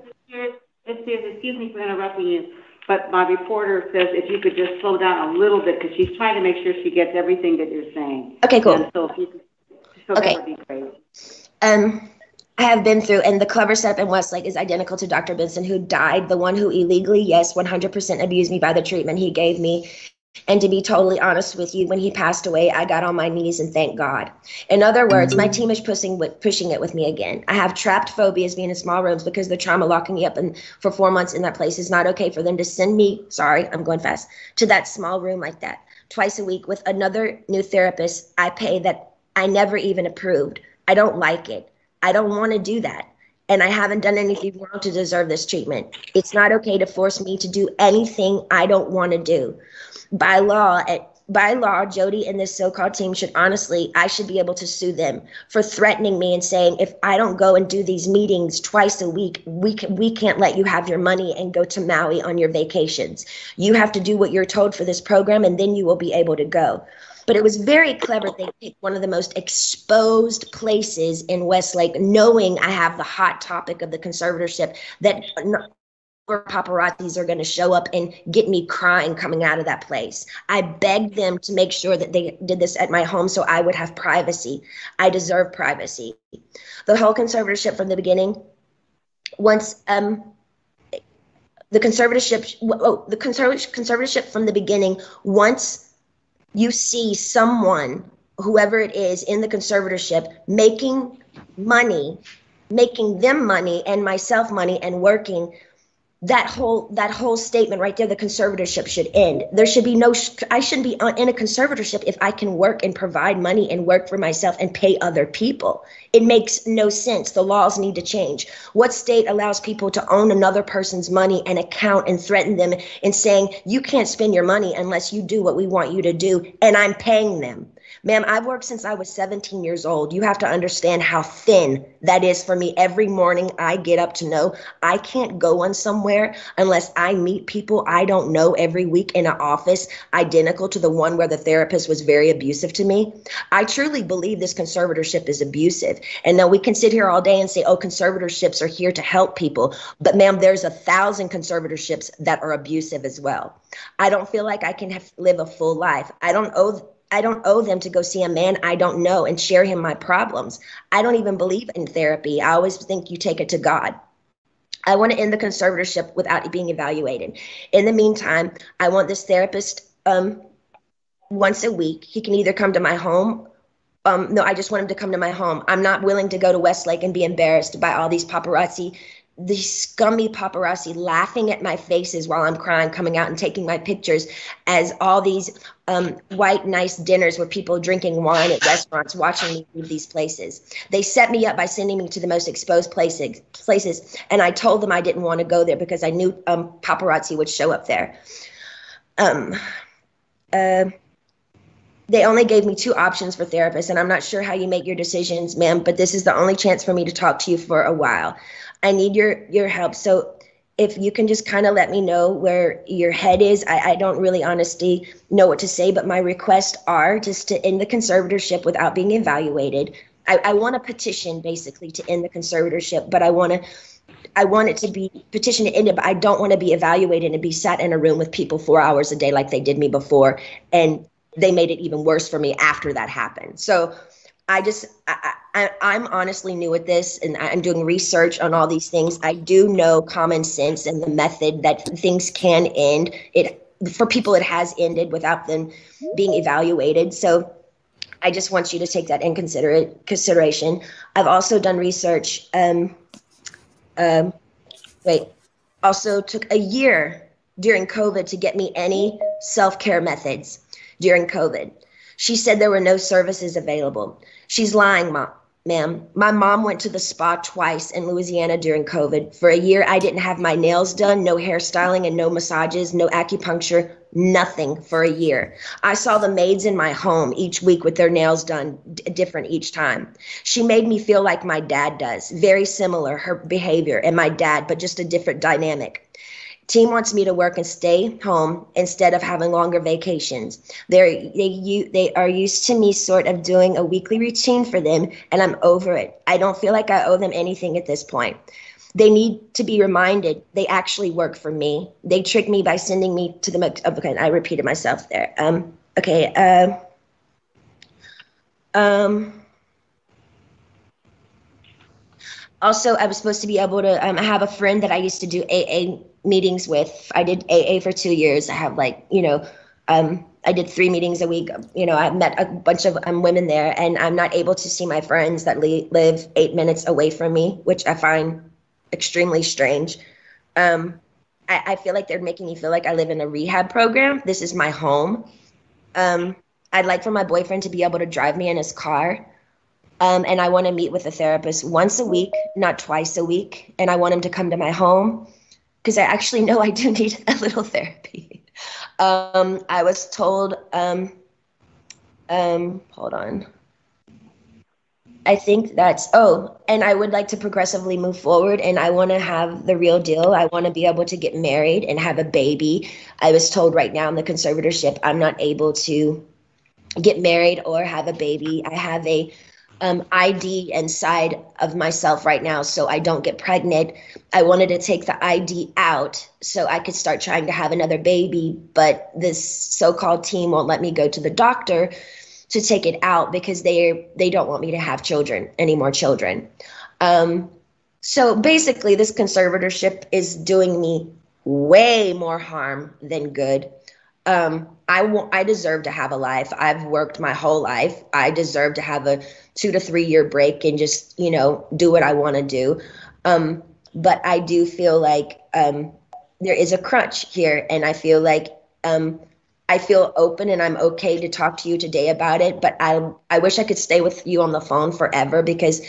S4: Excuse me for interrupting you but my reporter says if you could just slow down a little bit, because she's trying to make sure she gets everything that you're saying.
S3: Okay, cool.
S4: And so if you could, so okay. that would be great.
S3: Um, I have been through, and the clever step in Westlake is identical to Dr. Benson, who died, the one who illegally, yes, 100% abused me by the treatment he gave me. And to be totally honest with you, when he passed away, I got on my knees and thanked God. In other words, mm-hmm. my team is pushing with, pushing it with me again. I have trapped phobias being in small rooms because the trauma locking me up and for four months in that place is not okay for them to send me. Sorry, I'm going fast to that small room like that. twice a week with another new therapist I pay that I never even approved. I don't like it. I don't want to do that. And I haven't done anything wrong to deserve this treatment. It's not okay to force me to do anything I don't want to do. By law, at by law, Jodi and this so-called team should honestly, I should be able to sue them for threatening me and saying, if I don't go and do these meetings twice a week, we can, we can't let you have your money and go to Maui on your vacations. You have to do what you're told for this program, and then you will be able to go. But it was very clever. They picked one of the most exposed places in Westlake, knowing I have the hot topic of the conservatorship that paparazzis are going to show up and get me crying coming out of that place. I begged them to make sure that they did this at my home so I would have privacy. I deserve privacy. The whole conservatorship from the beginning, once um, the conservatorship, oh, the conservatorship from the beginning, once you see someone, whoever it is in the conservatorship, making money, making them money and myself money and working that whole that whole statement right there the conservatorship should end. There should be no i shouldn't be in a conservatorship if i can work and provide money and work for myself and pay other people. It makes no sense. The laws need to change. What state allows people to own another person's money and account and threaten them and saying you can't spend your money unless you do what we want you to do and i'm paying them Ma'am, I've worked since I was 17 years old. You have to understand how thin that is for me. Every morning I get up to know I can't go on somewhere unless I meet people I don't know every week in an office identical to the one where the therapist was very abusive to me. I truly believe this conservatorship is abusive. And now we can sit here all day and say, oh, conservatorships are here to help people. But ma'am, there's a thousand conservatorships that are abusive as well. I don't feel like I can have, live a full life. I don't owe I don't owe them to go see a man I don't know and share him my problems. I don't even believe in therapy. I always think you take it to God. I want to end the conservatorship without being evaluated. In the meantime, I want this therapist um, once a week. He can either come to my home. Um, no, I just want him to come to my home. I'm not willing to go to Westlake and be embarrassed by all these paparazzi the scummy paparazzi laughing at my faces while I'm crying, coming out and taking my pictures as all these um, white, nice dinners with people drinking wine at restaurants, watching me leave these places. They set me up by sending me to the most exposed places, places, and I told them I didn't want to go there because I knew um, paparazzi would show up there. Um, uh, they only gave me two options for therapists, and I'm not sure how you make your decisions, ma'am, but this is the only chance for me to talk to you for a while. I need your your help. So if you can just kind of let me know where your head is. I, I don't really honestly know what to say, but my requests are just to end the conservatorship without being evaluated. I, I want a petition basically to end the conservatorship, but I want to I want it to be petition to end it, but I don't want to be evaluated and be sat in a room with people four hours a day like they did me before. And they made it even worse for me after that happened. So I just I, I, I'm honestly new at this, and I'm doing research on all these things. I do know common sense and the method that things can end. It for people, it has ended without them being evaluated. So I just want you to take that in consider- consideration. I've also done research. Um, um, wait, also took a year during COVID to get me any self care methods during COVID. She said there were no services available. She's lying, mom. Ma'am, my mom went to the spa twice in Louisiana during COVID. For a year, I didn't have my nails done, no hairstyling, and no massages, no acupuncture, nothing for a year. I saw the maids in my home each week with their nails done d- different each time. She made me feel like my dad does, very similar, her behavior, and my dad, but just a different dynamic. Team wants me to work and stay home instead of having longer vacations. They're, they you they are used to me sort of doing a weekly routine for them, and I'm over it. I don't feel like I owe them anything at this point. They need to be reminded they actually work for me. They trick me by sending me to the. Okay, I repeated myself there. Um. Okay. Uh, um. Also, I was supposed to be able to. Um, have a friend that I used to do AA meetings with. I did AA for two years. I have like, you know, um, I did three meetings a week. You know, I met a bunch of um, women there, and I'm not able to see my friends that li- live eight minutes away from me, which I find extremely strange. Um, I, I feel like they're making me feel like I live in a rehab program. This is my home. Um, I'd like for my boyfriend to be able to drive me in his car. Um, and I want to meet with a therapist once a week, not twice a week. And I want him to come to my home because I actually know I do need a little therapy. um, I was told, um, um, hold on. I think that's, oh, and I would like to progressively move forward and I want to have the real deal. I want to be able to get married and have a baby. I was told right now in the conservatorship, I'm not able to get married or have a baby. I have a um, IUD inside of myself right now so I don't get pregnant. I wanted to take the IUD out so I could start trying to have another baby, but this so called team won't let me go to the doctor to take it out because they they don't want me to have children any more children. Um, so basically, this conservatorship is doing me way more harm than good. Um, I want, I deserve to have a life. I've worked my whole life. I deserve to have a two to three year break and just you know do what I want to do. Um, but I do feel like um, there is a crunch here, and I feel like um, I feel open and I'm okay to talk to you today about it, but I I wish I could stay with you on the phone forever because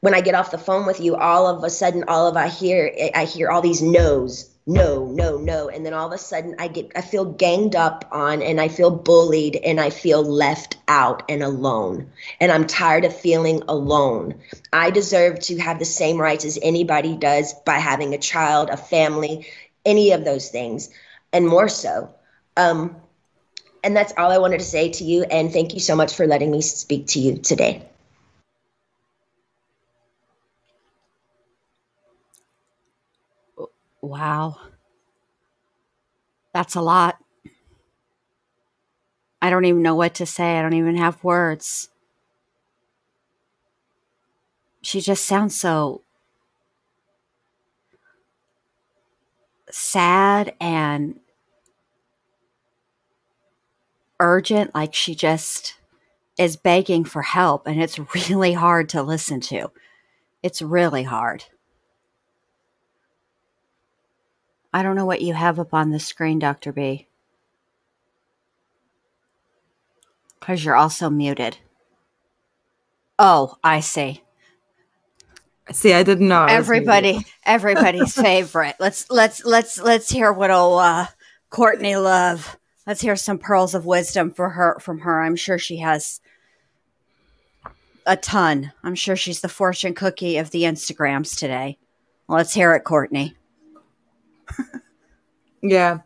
S3: when I get off the phone with you, all of a sudden, all of I hear I hear all these no's, no, no, no, and then all of a sudden I get I feel ganged up on and I feel bullied and I feel left out and alone, and I'm tired of feeling alone. I deserve to have the same rights as anybody does by having a child, a family, any of those things, and more so. Um, and that's all I wanted to say to you. And thank you so much for letting me speak to you today.
S1: Wow. That's a lot. I don't even know what to say. I don't even have words. She just sounds so sad and urgent, like she just is begging for help. And it's really hard to listen to. It's really hard. I don't know what you have up on the screen, Dr. B. Because you're also muted. Oh, I see.
S2: See, I didn't know.
S1: Everybody, everybody's favorite. Let's let's let's let's hear what old uh, Courtney Love let's hear some pearls of wisdom for her from her. I'm sure she has a ton. I'm sure she's the fortune cookie of the Instagrams today. Let's hear it, Courtney.
S2: Yeah.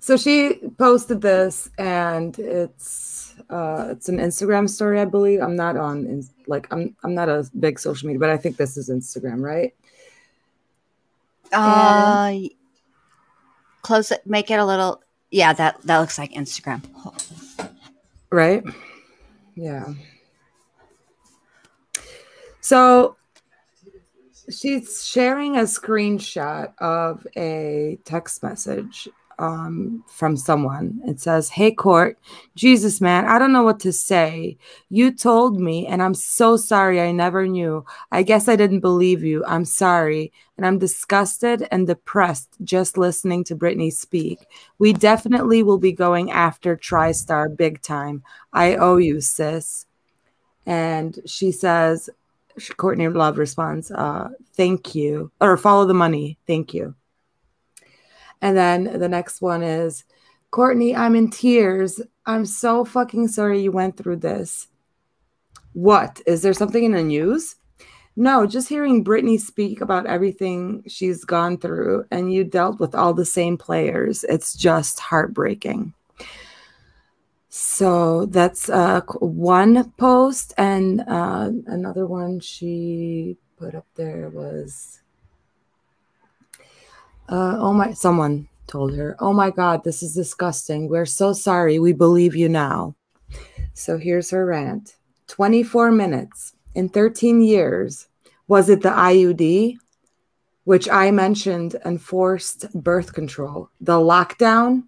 S2: So she posted this and it's uh it's an Instagram story, I believe. I'm not on like I'm I'm not a big social media, but I think this is Instagram, right?
S1: Uh and- close it, make it a little yeah, that that looks like Instagram.
S2: Right? Yeah. So she's sharing a screenshot of a text message um, from someone. It says, Hey, Court, Jesus, man, I don't know what to say. You told me, and I'm so sorry. I never knew. I guess I didn't believe you. I'm sorry. And I'm disgusted and depressed just listening to Britney speak. We definitely will be going after TriStar big time. I owe you, sis. And she says, Courtney Love responds, uh, Thank you, or follow the money. Thank you. And then the next one is Courtney, I'm in tears. I'm so fucking sorry you went through this. What? Is there something in the news? No, just hearing Britney speak about everything she's gone through and you dealt with all the same players. It's just heartbreaking. So that's uh, one post. And uh, another one she put up there was uh, oh my, someone told her, Oh my God, this is disgusting. We're so sorry. We believe you now. So here's her rant 24 minutes in 13 years. Was it the IUD, which I mentioned, enforced birth control, the lockdown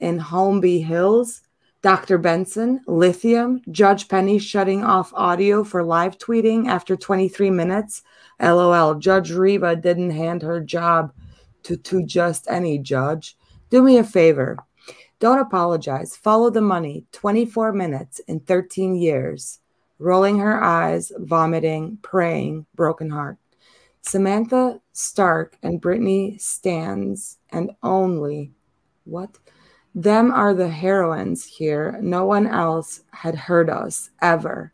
S2: in Holmby Hills, Dr. Benson, lithium, Judge Penny shutting off audio for live tweeting after 23 minutes? LOL. Judge Riva didn't hand her job to, to just any judge. Do me a favor. Don't apologize. Follow the money. 24 minutes in 13 years. Rolling her eyes, vomiting, praying, broken heart. Samantha Stark and Britney stands and only what? Them are the heroines here. No one else had heard us ever.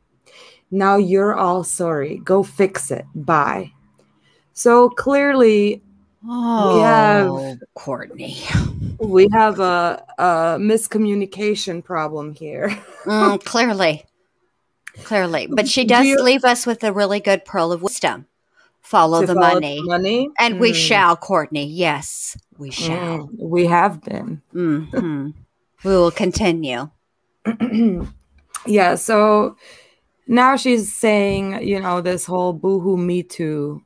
S2: Now you're all sorry. Go fix it. Bye. So clearly,
S1: oh, we have Courtney.
S2: We have a, a miscommunication problem here.
S1: mm, clearly, clearly, but she does Do leave us with a really good pearl of wisdom. Follow, the,
S2: follow
S1: money.
S2: the money,
S1: and mm. we shall, Courtney. Yes, we shall.
S2: Mm, we have been.
S1: Mm-hmm. we will continue.
S2: yeah. So now she's saying, you know, this whole boohoo me too,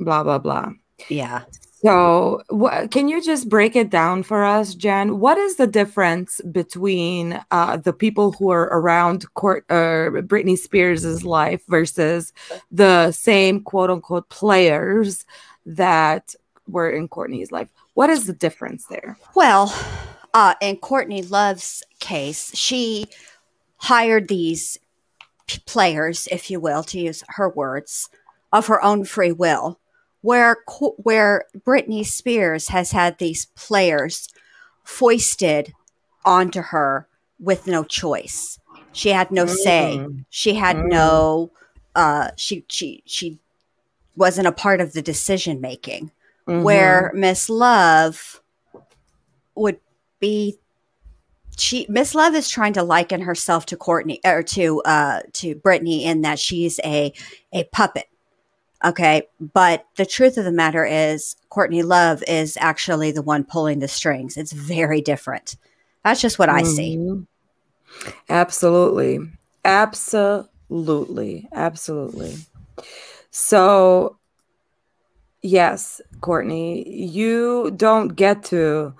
S2: blah blah blah.
S1: Yeah.
S2: So, wh- can you just break it down for us, Jenn? What is the difference between uh, the people who are around court, uh, Britney Spears' life versus the same quote unquote players that were in Courtney's life? What is the difference there?
S1: Well, uh, in Courtney Love's case, she hired these p- players, if you will, to use her words, of her own free will where where Britney Spears has had these players foisted onto her with no choice. She had no say. Mm. She had mm. no uh she she she wasn't a part of the decision making. Mm-hmm. Where Miss Love would be she Miss Love is trying to liken herself to Courtney or to uh to Britney in that she's a a puppet Okay. But the truth of the matter is, Courtney Love is actually the one pulling the strings. It's very different. That's just what I see.
S2: Mm-hmm. Absolutely. Absolutely. Absolutely. So, yes, Courtney, you don't get to.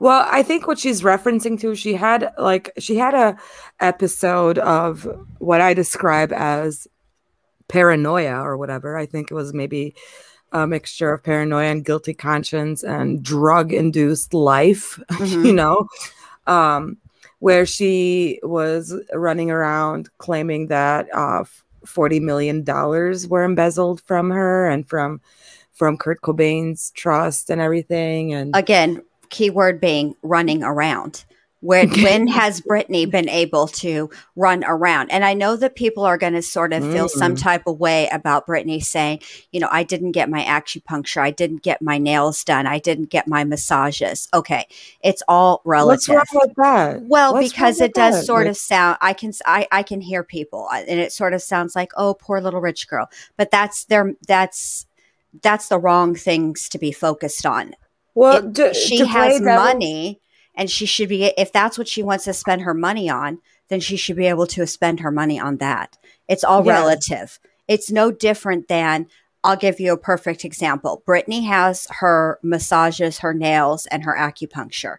S2: Well, I think what she's referencing to, she had like she had a episode of what I describe as paranoia or whatever. I think it was maybe a mixture of paranoia and guilty conscience and drug induced life, mm-hmm. you know, um, where she was running around claiming that uh, $40 million were embezzled from her and from from Kurt Cobain's trust and everything. And
S1: again, keyword being running around. When when has Britney been able to run around? And I know that people are going to sort of feel some mm. type of way about Britney saying, you know, I didn't get my acupuncture, I didn't get my nails done, I didn't get my massages. Okay, it's all relative.
S2: What's wrong with that?
S1: Well, What's because it does that? sort like, of sound. I can I I can hear people, uh, and it sort of sounds like, oh, poor little rich girl. But that's their that's that's the wrong things to be focused on.
S2: Well, it, to,
S1: she has money and she should be if that's what she wants to spend her money on then she should be able to spend her money on that. It's all yeah. relative. It's no different than i'll give you a perfect example. Britney has her massages her nails and her acupuncture.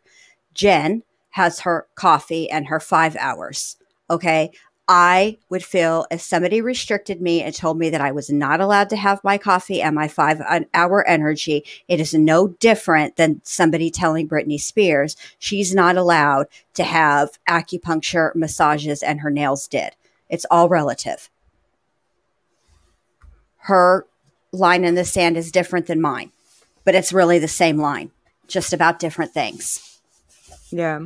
S1: Jenn has her coffee and her five hours okay I would feel if somebody restricted me and told me that I was not allowed to have my coffee and my five hour energy, it is no different than somebody telling Britney Spears she's not allowed to have acupuncture, massages, and her nails did. It's all relative. Her line in the sand is different than mine, but it's really the same line, just about different things.
S2: Yeah.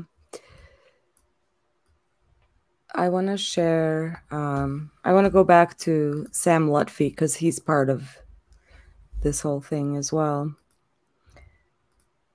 S2: I want to share. Um, I want to go back to Sam Lutfi because he's part of this whole thing as well.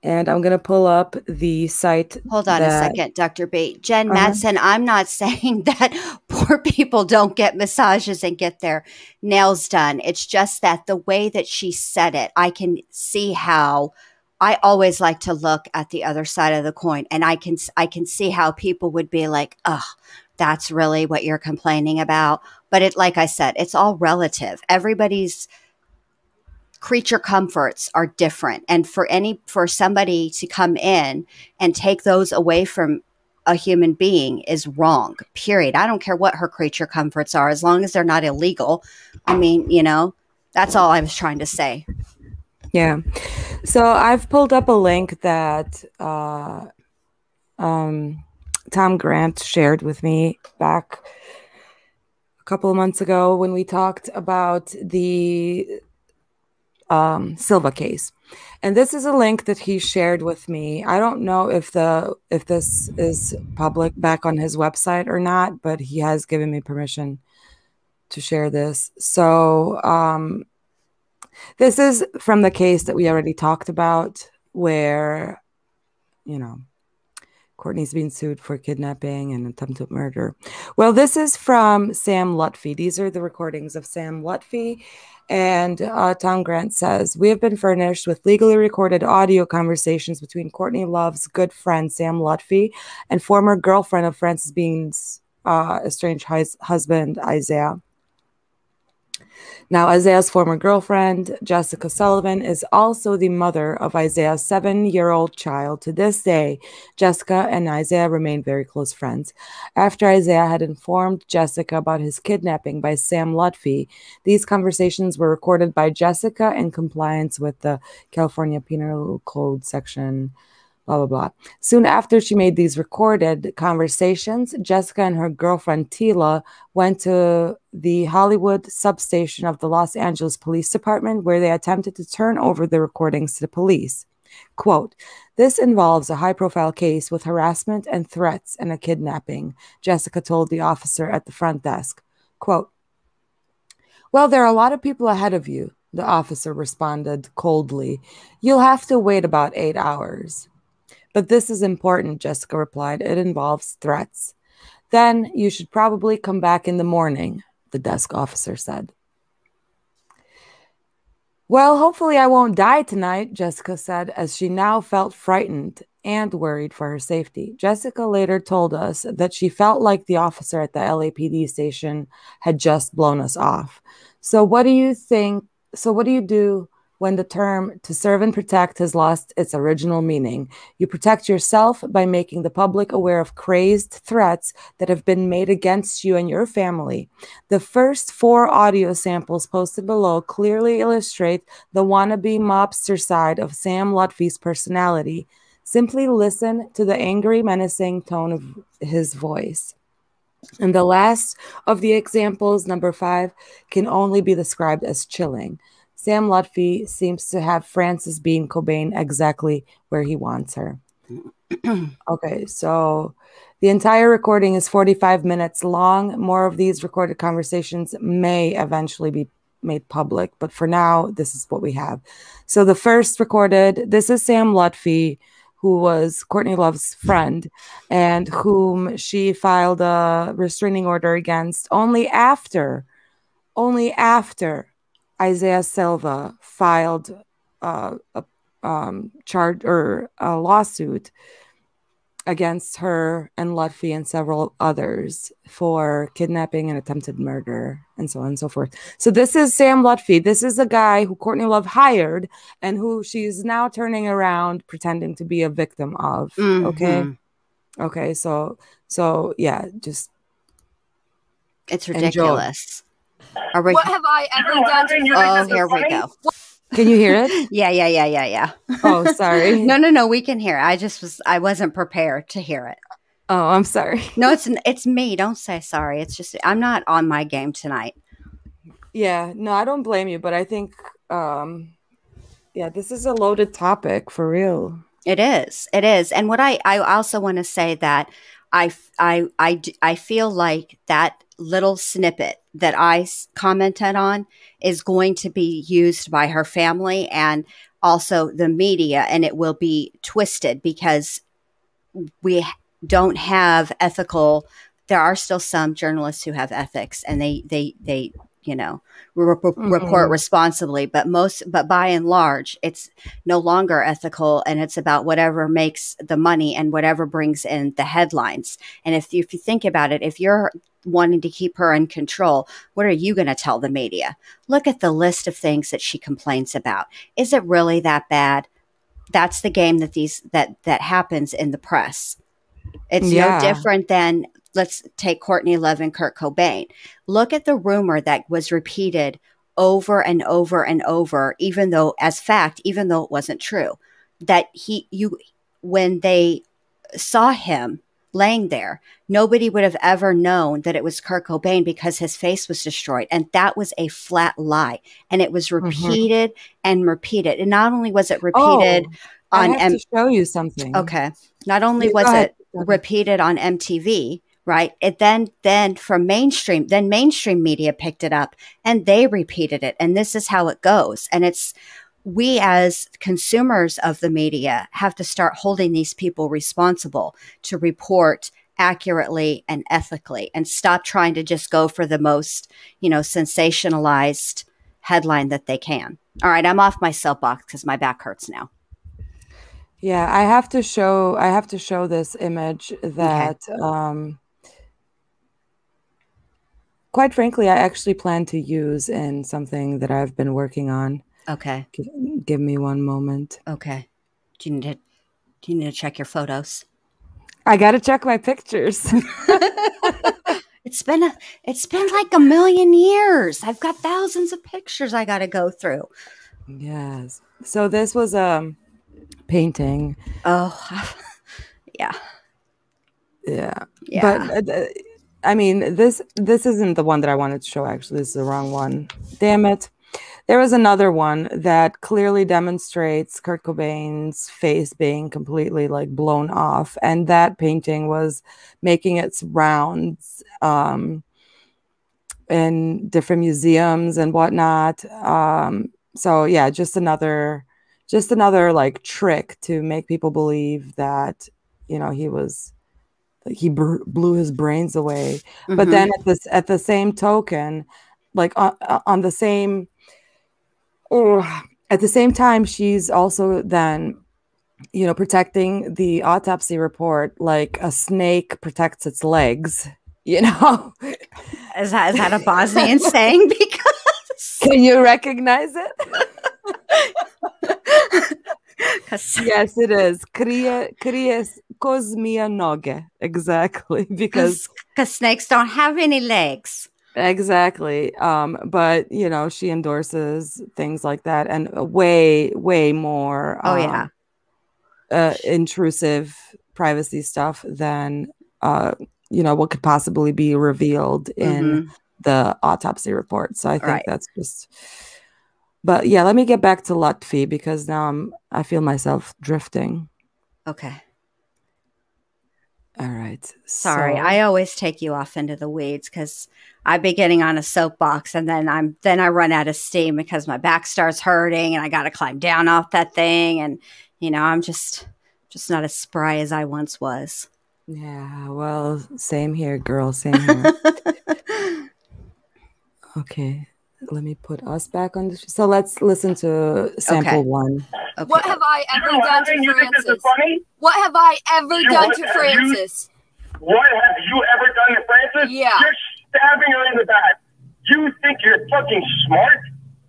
S2: And I'm going to pull up the site.
S1: Hold on that, a second, Dr. Bate. Jenn uh-huh. Matson, I'm not saying that poor people don't get massages and get their nails done. It's just that the way that she said it, I can see how I always like to look at the other side of the coin and I can I can see how people would be like, "Oh, that's really what you're complaining about. But it, like I said, it's all relative. Everybody's creature comforts are different. And for any, for somebody to come in and take those away from a human being is wrong, period. I don't care what her creature comforts are, as long as they're not illegal. I mean, you know, that's all I was trying to say.
S2: Yeah. So I've pulled up a link that uh, um, Tom Grant shared with me back a couple of months ago when we talked about the um, Silva case. And this is a link that he shared with me. I don't know if the if this is public back on his website or not, but he has given me permission to share this. So um, this is from the case that we already talked about, where you know Courtney's being sued for kidnapping and attempted murder. Well, this is from Sam Lutfi. These are the recordings of Sam Lutfi. And uh, Tom Grant says, We have been furnished with legally recorded audio conversations between Courtney Love's good friend, Sam Lutfi, and former girlfriend of Frances Bean's uh, estranged husband, Isaiah. Now, Isaiah's former girlfriend, Jessica Sullivan, is also the mother of Isaiah's seven year old child. To this day, Jessica and Isaiah remain very close friends. After Isaiah had informed Jessica about his kidnapping by Sam Lutfi, these conversations were recorded by Jessica in compliance with the California Penal Code section blah, blah, blah. Soon after she made these recorded conversations, Jessica and her girlfriend Tila went to the Hollywood substation of the Los Angeles Police Department where they attempted to turn over the recordings to the police. Quote, this involves a high profile case with harassment and threats and a kidnapping, Jessica told the officer at the front desk. Quote, well, there are a lot of people ahead of you, the officer responded coldly. You'll have to wait about eight hours. But this is important, Jessica replied. It involves threats. Then you should probably come back in the morning, the desk officer said. Well, hopefully I won't die tonight, Jessica said, as she now felt frightened and worried for her safety. Jessica later told us that she felt like the officer at the LAPD station had just blown us off. So, what do you think? So, what do you do when the term to serve and protect has lost its original meaning. You protect yourself by making the public aware of crazed threats that have been made against you and your family. The first four audio samples posted below clearly illustrate the wannabe mobster side of Sam Lutfi's personality. Simply listen to the angry, menacing tone of his voice. And the last of the examples, number five, can only be described as chilling. Sam Lutfi seems to have Frances Bean Cobain exactly where he wants her. okay, so the entire recording is 45 minutes long. More of these recorded conversations may eventually be made public, but for now, this is what we have. So the first recorded, this is Sam Lutfi, who was Courtney Love's friend and whom she filed a restraining order against only after, only after Isaiah Silva filed uh, a um, charge or a lawsuit against her and Lutfi and several others for kidnapping and attempted murder and so on and so forth. So this is Sam Lutfi. This is a guy who Courtney Love hired and who she's now turning around pretending to be a victim of. Mm-hmm. Okay. Okay. So so yeah, just
S1: it's ridiculous. Enjoy.
S5: Are we? What have I ever done to you?
S1: Oh, here we go.
S2: Can you hear it?
S1: yeah, yeah, yeah, yeah, yeah.
S2: Oh, sorry.
S1: no, no, no. We can hear. It. I just was. I wasn't prepared to hear it.
S2: Oh, I'm sorry.
S1: No, it's it's me. Don't say sorry. It's just I'm not on my game tonight.
S2: Yeah, no, I don't blame you, but I think, um, yeah, this is a loaded topic for real.
S1: It is. It is. And what I I also want to say that I I I I feel like that little snippet that I commented on is going to be used by her family and also the media, and it will be twisted because we don't have ethical. There are still some journalists who have ethics, and they they they you know re- mm-hmm. report responsibly. But most but by and large it's no longer ethical and it's about whatever makes the money and whatever brings in the headlines. And if, if you think about it if you're wanting to keep her in control what are you going to tell the media? Look at the list of things that she complains about. Is it really that bad? That's the game that these that that happens in the press. It's yeah. no different than let's take Courtney Love and Kurt Cobain. Look at the rumor that was repeated over and over and over, even though as fact, even though it wasn't true, that he you when they saw him laying there, nobody would have ever known that it was Kurt Cobain because his face was destroyed. And that was a flat lie. And it was mm-hmm. repeated mm-hmm. and repeated. And not only was it repeated
S2: oh, on I have M- to show you something.
S1: Okay. Not only was it repeated on MTV, right? It then then from mainstream, then mainstream media picked it up and they repeated it. And this is how it goes. And it's we as consumers of the media have to start holding these people responsible to report accurately and ethically and stop trying to just go for the most, you know, sensationalized headline that they can. All right, I'm off my soapbox because my back hurts now.
S2: Yeah, I have to show I have to show this image that okay. um quite frankly I actually plan to use in something that I've been working on.
S1: Okay.
S2: Give, give me one moment.
S1: Okay. Do you need to do you need to check your photos?
S2: I got to check my pictures.
S1: it's been a it's been like a million years. I've got thousands of pictures I got to go through.
S2: Yes. So this was a painting.
S1: Oh. yeah.
S2: Yeah. Yeah. But uh, I mean, this this isn't the one that I wanted to show actually. This is the wrong one. Damn it. There was another one that clearly demonstrates Kurt Cobain's face being completely like blown off, and that painting was making its rounds um, in different museums and whatnot. Um, so yeah, just another, just another like trick to make people believe that you know he was he blew his brains away. Mm-hmm. But then at this at the same token, like on, on the same oh, at the same time, she's also then, you know, protecting the autopsy report like a snake protects its legs. You know,
S1: is that is that a Bosnian saying? Because
S2: can you recognize it? yes, it is. Krije kozmia noge. Exactly. Because
S1: because snakes don't have any legs.
S2: Exactly. Um, but you know, she endorses things like that and way, way more
S1: oh yeah um,
S2: uh, intrusive privacy stuff than uh, you know, what could possibly be revealed in mm-hmm. the autopsy report. So I think right. that's just but yeah, let me get back to Lutfi because now I'm I feel myself drifting.
S1: Okay.
S2: All right.
S1: Sorry, so, I always take you off into the weeds because I'd be getting on a soapbox and then I'm then I run out of steam because my back starts hurting and I got to climb down off that thing and you know I'm just just not as spry as I once was.
S2: Yeah, well, same here, girl. Same here. okay, let me put us back on this. So let's listen to sample okay. one.
S5: Okay. What have I ever you done to Frances? What have I ever you, done to Frances?
S6: You, what have you ever done to Frances?
S5: Yeah.
S6: You're stabbing her in the back. You think you're fucking smart?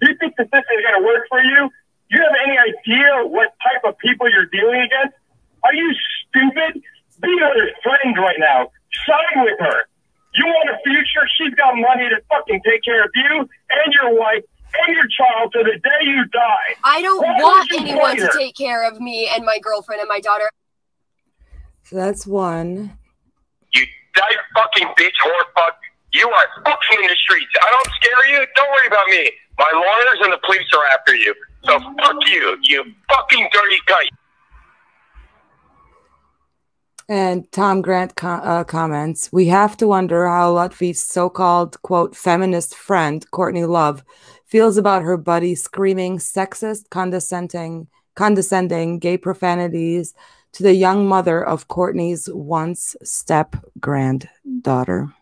S6: You think that this is going to work for you? Do you have any idea what type of people you're dealing against? Are you stupid? Be her friend right now. Side with her. You want a future? She's got money to fucking take care of you and your wife and your child to the day you die.
S5: I don't Why want anyone to take care of me and my girlfriend and my daughter.
S2: So that's one.
S6: You die fucking bitch, whore fuck. You are fucking in the streets. I don't scare you. Don't worry about me. My lawyers and the police are after you. So fuck you, you fucking dirty kite.
S2: And Tom Grant uh, comments, we have to wonder how Lutfi's so-called quote feminist friend Courtney Love feels about her buddy screaming sexist, condescending, condescending gay profanities to the young mother of Courtney's once step granddaughter.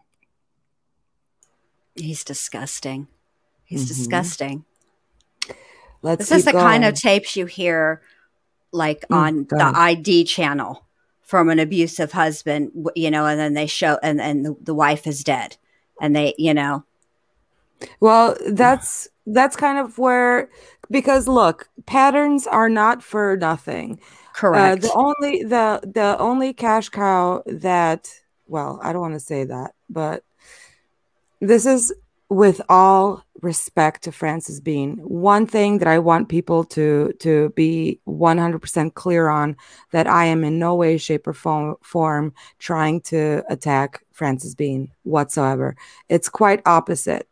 S1: He's disgusting. He's mm-hmm. disgusting.
S2: Let's
S1: this is the going. kind of tapes you hear like mm, on the ID channel from an abusive husband, you know, and then they show, and, and the, the wife is dead. And they, you know.
S2: Well, that's that's kind of where because look, patterns are not for nothing.
S1: Correct.
S2: Uh, the only the the only cash cow that well, I don't want to say that, but this is with all respect to Frances Bean, one thing that I want people to to be 100% clear on that I am in no way, shape, or form trying to attack Frances Bean whatsoever. It's quite opposite.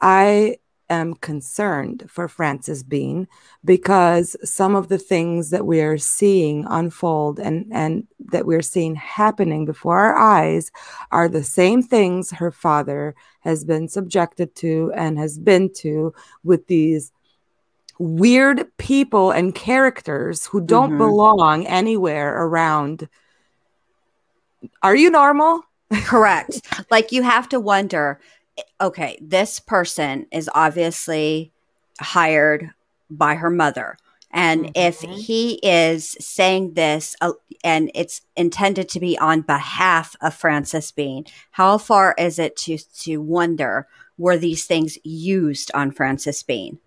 S2: I am concerned for Frances Bean because some of the things that we are seeing unfold and, and that we're seeing happening before our eyes are the same things her father has been subjected to and has been to with these weird people and characters who don't mm-hmm. belong anywhere around. Are you normal?
S1: Correct. like you have to wonder okay, this person is obviously hired by her mother. And mm-hmm. if he is saying this uh, and it's intended to be on behalf of Frances Bean, how far is it to, to wonder were these things used on Frances Bean?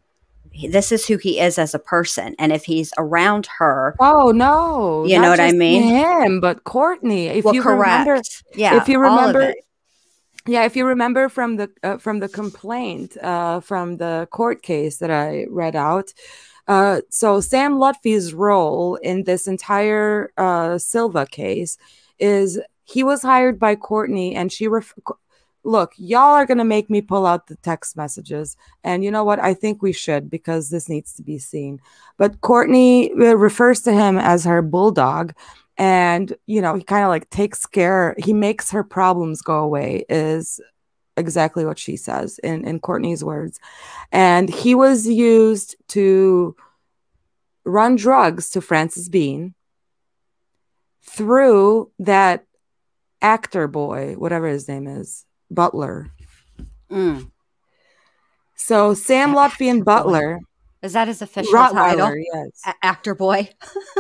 S1: This is who he is as a person. And if he's around her.
S2: Oh, no.
S1: You know what I mean?
S2: Him, but Courtney. If
S1: well,
S2: you
S1: correct.
S2: remember.
S1: Yeah.
S2: If you remember yeah, if you remember from the uh, from the complaint uh, from the court case that I read out, uh, so Sam Lutfi's role in this entire uh, Silva case is he was hired by Courtney, and she look, y'all are gonna make me pull out the text messages, and you know what? I think we should because this needs to be seen. But Courtney uh, refers to him as her bulldog and you know he kind of like takes care he makes her problems go away is exactly what she says in in courtney's words. And he was used to run drugs to frances bean through that actor boy whatever his name is butler.
S1: Mm.
S2: so sam lutfi and butler
S1: is that his official Rottweiler, title?
S2: yes.
S1: A- actor boy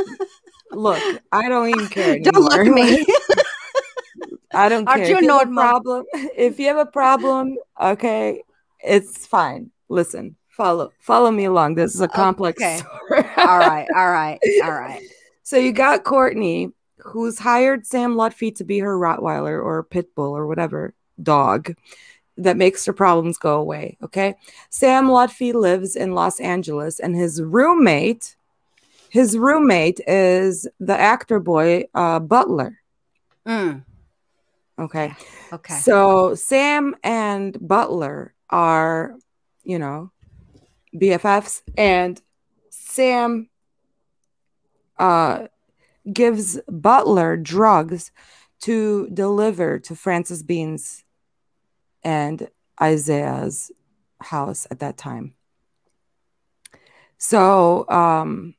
S2: Look, I don't even care.
S1: Anymore. Don't look at me.
S2: I don't
S1: Are
S2: care.
S1: You
S2: if you
S1: have
S2: a problem, if you have a problem, okay, it's fine. Listen, follow follow me along. This is a complex
S1: okay.
S2: story.
S1: all right, all right, all right.
S2: So you got Courtney, who's hired Sam Lutfi to be her Rottweiler or pit bull or whatever dog that makes her problems go away. Okay. Sam Lutfi lives in Los Angeles and his roommate his roommate is the actor boy uh, Butler.
S1: Mm.
S2: Okay.
S1: Okay.
S2: So Sam and Butler are, you know, BFFs, and Sam uh, gives Butler drugs to deliver to Frances Bean's and Isaiah's house at that time. So, um,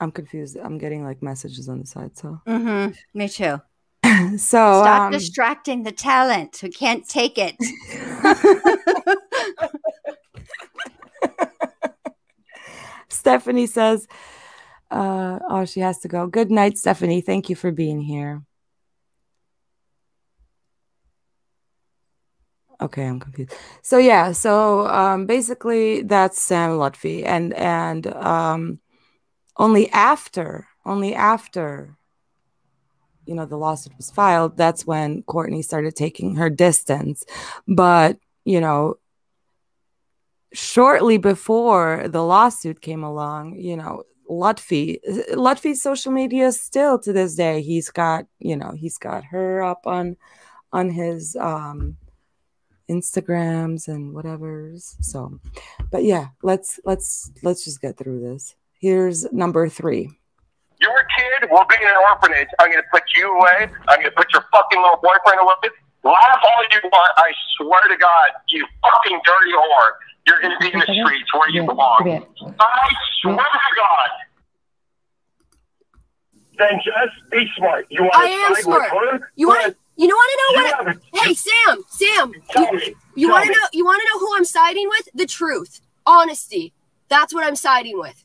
S2: I'm confused. I'm getting like messages on the side. So,
S1: mm-hmm. me too.
S2: so,
S1: stop
S2: um,
S1: distracting the talent who can't take it.
S2: Stephanie says, uh, "Oh, she has to go. Good night, Stephanie. Thank you for being here." Okay, I'm confused. So yeah, so um, basically that's Sam Lutfi, and and um, only after, only after, you know, the lawsuit was filed, that's when Courtney started taking her distance. But, you know, shortly before the lawsuit came along, you know, Lutfi, Lutfi's social media still to this day, he's got, you know, he's got her up on on his um Instagrams and whatever's. So, but yeah, let's let's let's just get through this. Here's number three.
S6: Your kid will be in an orphanage. I'm going to put you away. I'm going to put your fucking little boyfriend away. Laugh all you want. I swear to God, you fucking dirty whore. You're going to be in the streets where you belong. I swear to God. Then just be smart. You want
S5: I am smart. You want you know want to know what? I, hey Sam, Sam.
S6: Tell
S5: you,
S6: me.
S5: you want to know? You want to know who I'm siding with? The truth, honesty. That's what I'm siding with.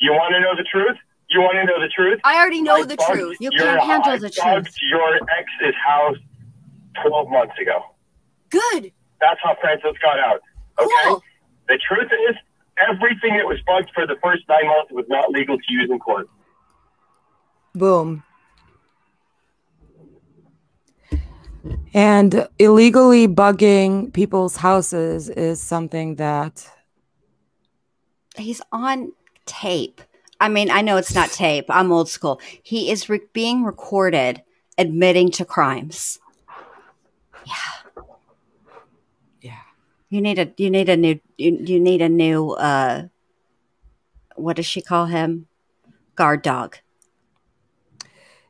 S6: You want to know the truth? You want to know the truth?
S5: I already know I the truth.
S1: You can't handle
S6: I
S1: the truth.
S6: your ex's house 12 months ago.
S5: Good.
S6: That's how Frances got out. Okay?
S5: Cool.
S6: The truth is, everything that was bugged for the first nine months was not legal to use in court.
S2: Boom. And illegally bugging people's houses is something that
S1: he's on tape. I mean, I know it's not tape. I'm old school. He is re- being recorded admitting to crimes. Yeah.
S2: Yeah.
S1: You need a you need a new you, you need a new uh what does she call him? Guard dog.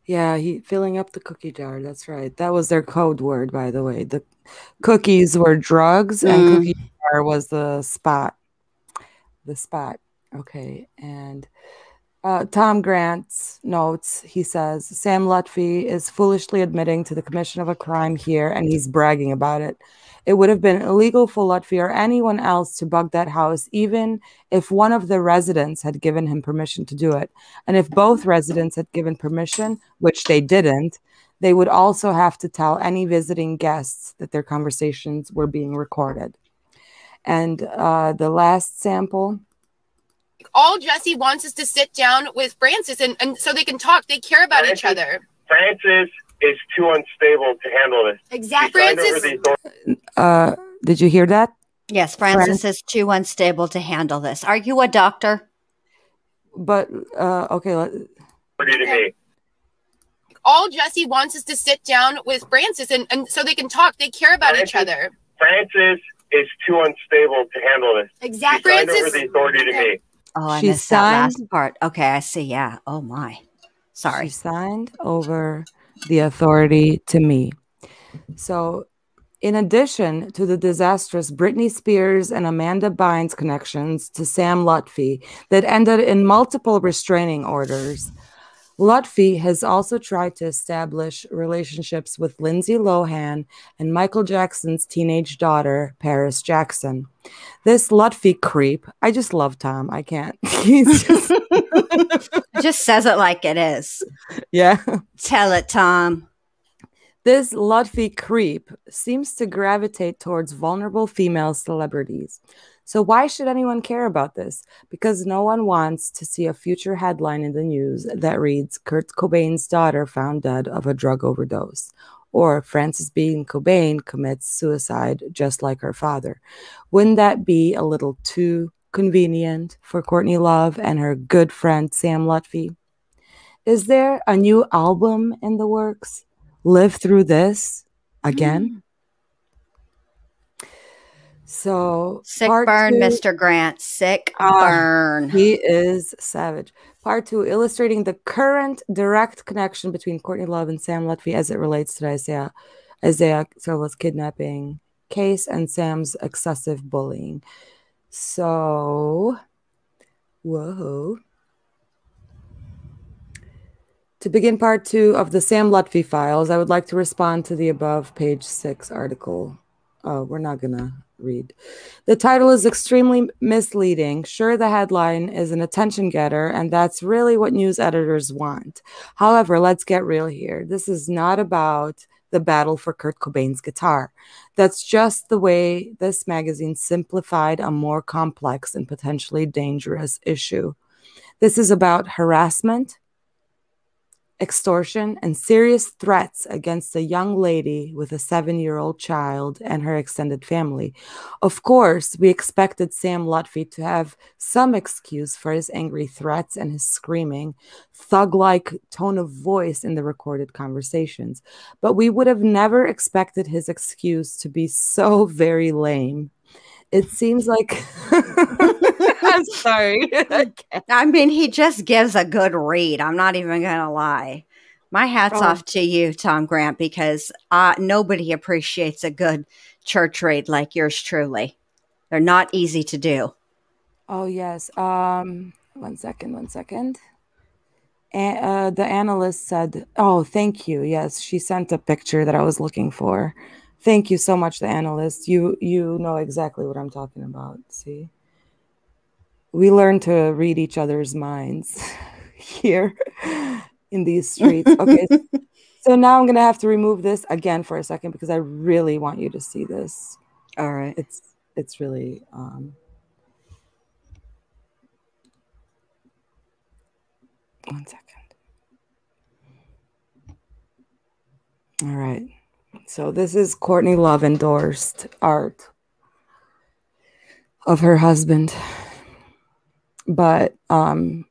S2: Yeah, he filling up the cookie jar. That's right. That was their code word, by the way. The cookies were drugs, and
S1: Mm.
S2: cookie jar was the spot. The spot. Okay, and uh, Tom Grant's notes. He says Sam Lutfi is foolishly admitting to the commission of a crime here, and he's bragging about it. It would have been illegal for Lutfi or anyone else to bug that house, even if one of the residents had given him permission to do it. And if both residents had given permission, which they didn't, they would also have to tell any visiting guests that their conversations were being recorded. And uh, the last sample.
S7: All Jesse wants is to sit down with Frances and, and so they can talk. They care about each other.
S6: Frances is too unstable to handle this.
S7: Exactly.
S6: She signed over Frances,
S2: Uh, did you hear that?
S1: Yes, Frances is too unstable to handle this. Are you a doctor?
S2: But uh, okay, let,
S6: to me.
S7: all Jesse wants is to sit down with Frances and, and so they can talk. They care about each other.
S6: Frances is too unstable to handle this.
S7: Exactly.
S6: She signed over
S7: Frances,
S6: the authority to me.
S1: Oh, I
S2: She
S1: missed that
S2: signed-
S1: last part. Okay, I see. Yeah. Oh my. Sorry.
S2: She signed over the authority to me. So, in addition to the disastrous Britney Spears and Amanda Bynes connections to Sam Lutfi that ended in multiple restraining orders, Lutfi has also tried to establish relationships with Lindsay Lohan and Michael Jackson's teenage daughter, Paris Jackson. This Lutfi creep, I just love Tom. I can't. He's just,
S1: Just says it like it is.
S2: yeah.
S1: Tell it, Tom.
S2: This Lutfi creep seems to gravitate towards vulnerable female celebrities. So, why should anyone care about this? Because no one wants to see a future headline in the news that reads Kurt Cobain's daughter found dead of a drug overdose, or Frances Bean Cobain commits suicide just like her father. Wouldn't that be a little too convenient for Courtney Love and her good friend Sam Lutfi? Is there a new album in the works? live through this again. Mm. So
S1: Sick burn,
S2: two-
S1: Mr. Grant. Sick
S2: Ah,
S1: burn.
S2: He is savage. Part two, illustrating the current direct connection between Courtney Love and Sam Lutfi as it relates to the Isaiah Isaiah Silva's kidnapping case and Sam's excessive bullying. So, whoa. To begin part two of the Sam Lutfi files, I would like to respond to the above page six article. Oh, we're not gonna read. The title is extremely misleading. Sure, the headline is an attention getter, and that's really what news editors want. However, let's get real here. This is not about the battle for Kurt Cobain's guitar. That's just the way this magazine simplified a more complex and potentially dangerous issue. This is about harassment, extortion, and serious threats against a young lady with a seven year old child and her extended family. Of course, we expected Sam Lutfi to have some excuse for his angry threats and his screaming, thug like tone of voice in the recorded conversations, but we would have never expected his excuse to be so very lame. It seems like. I'm sorry. I.
S1: I mean, he just gives a good read. I'm not even going to lie. My hat's
S2: Oh.
S1: off to you, Tom Grant, because uh, nobody appreciates a good church read like yours truly. They're not easy to do.
S2: Oh yes. Um, one second. One second. A- uh, the analyst said, "Oh, thank you. Yes, she sent a picture that I was looking for. Thank you so much, the analyst. You you know exactly what I'm talking about. See, we learn to read each other's minds here in these streets. Okay, so now I'm gonna have to remove this again for a second because I really want you to see this.
S1: All right.
S2: It's it's really um, One second. All right. So this is Courtney Love endorsed art of her husband. But um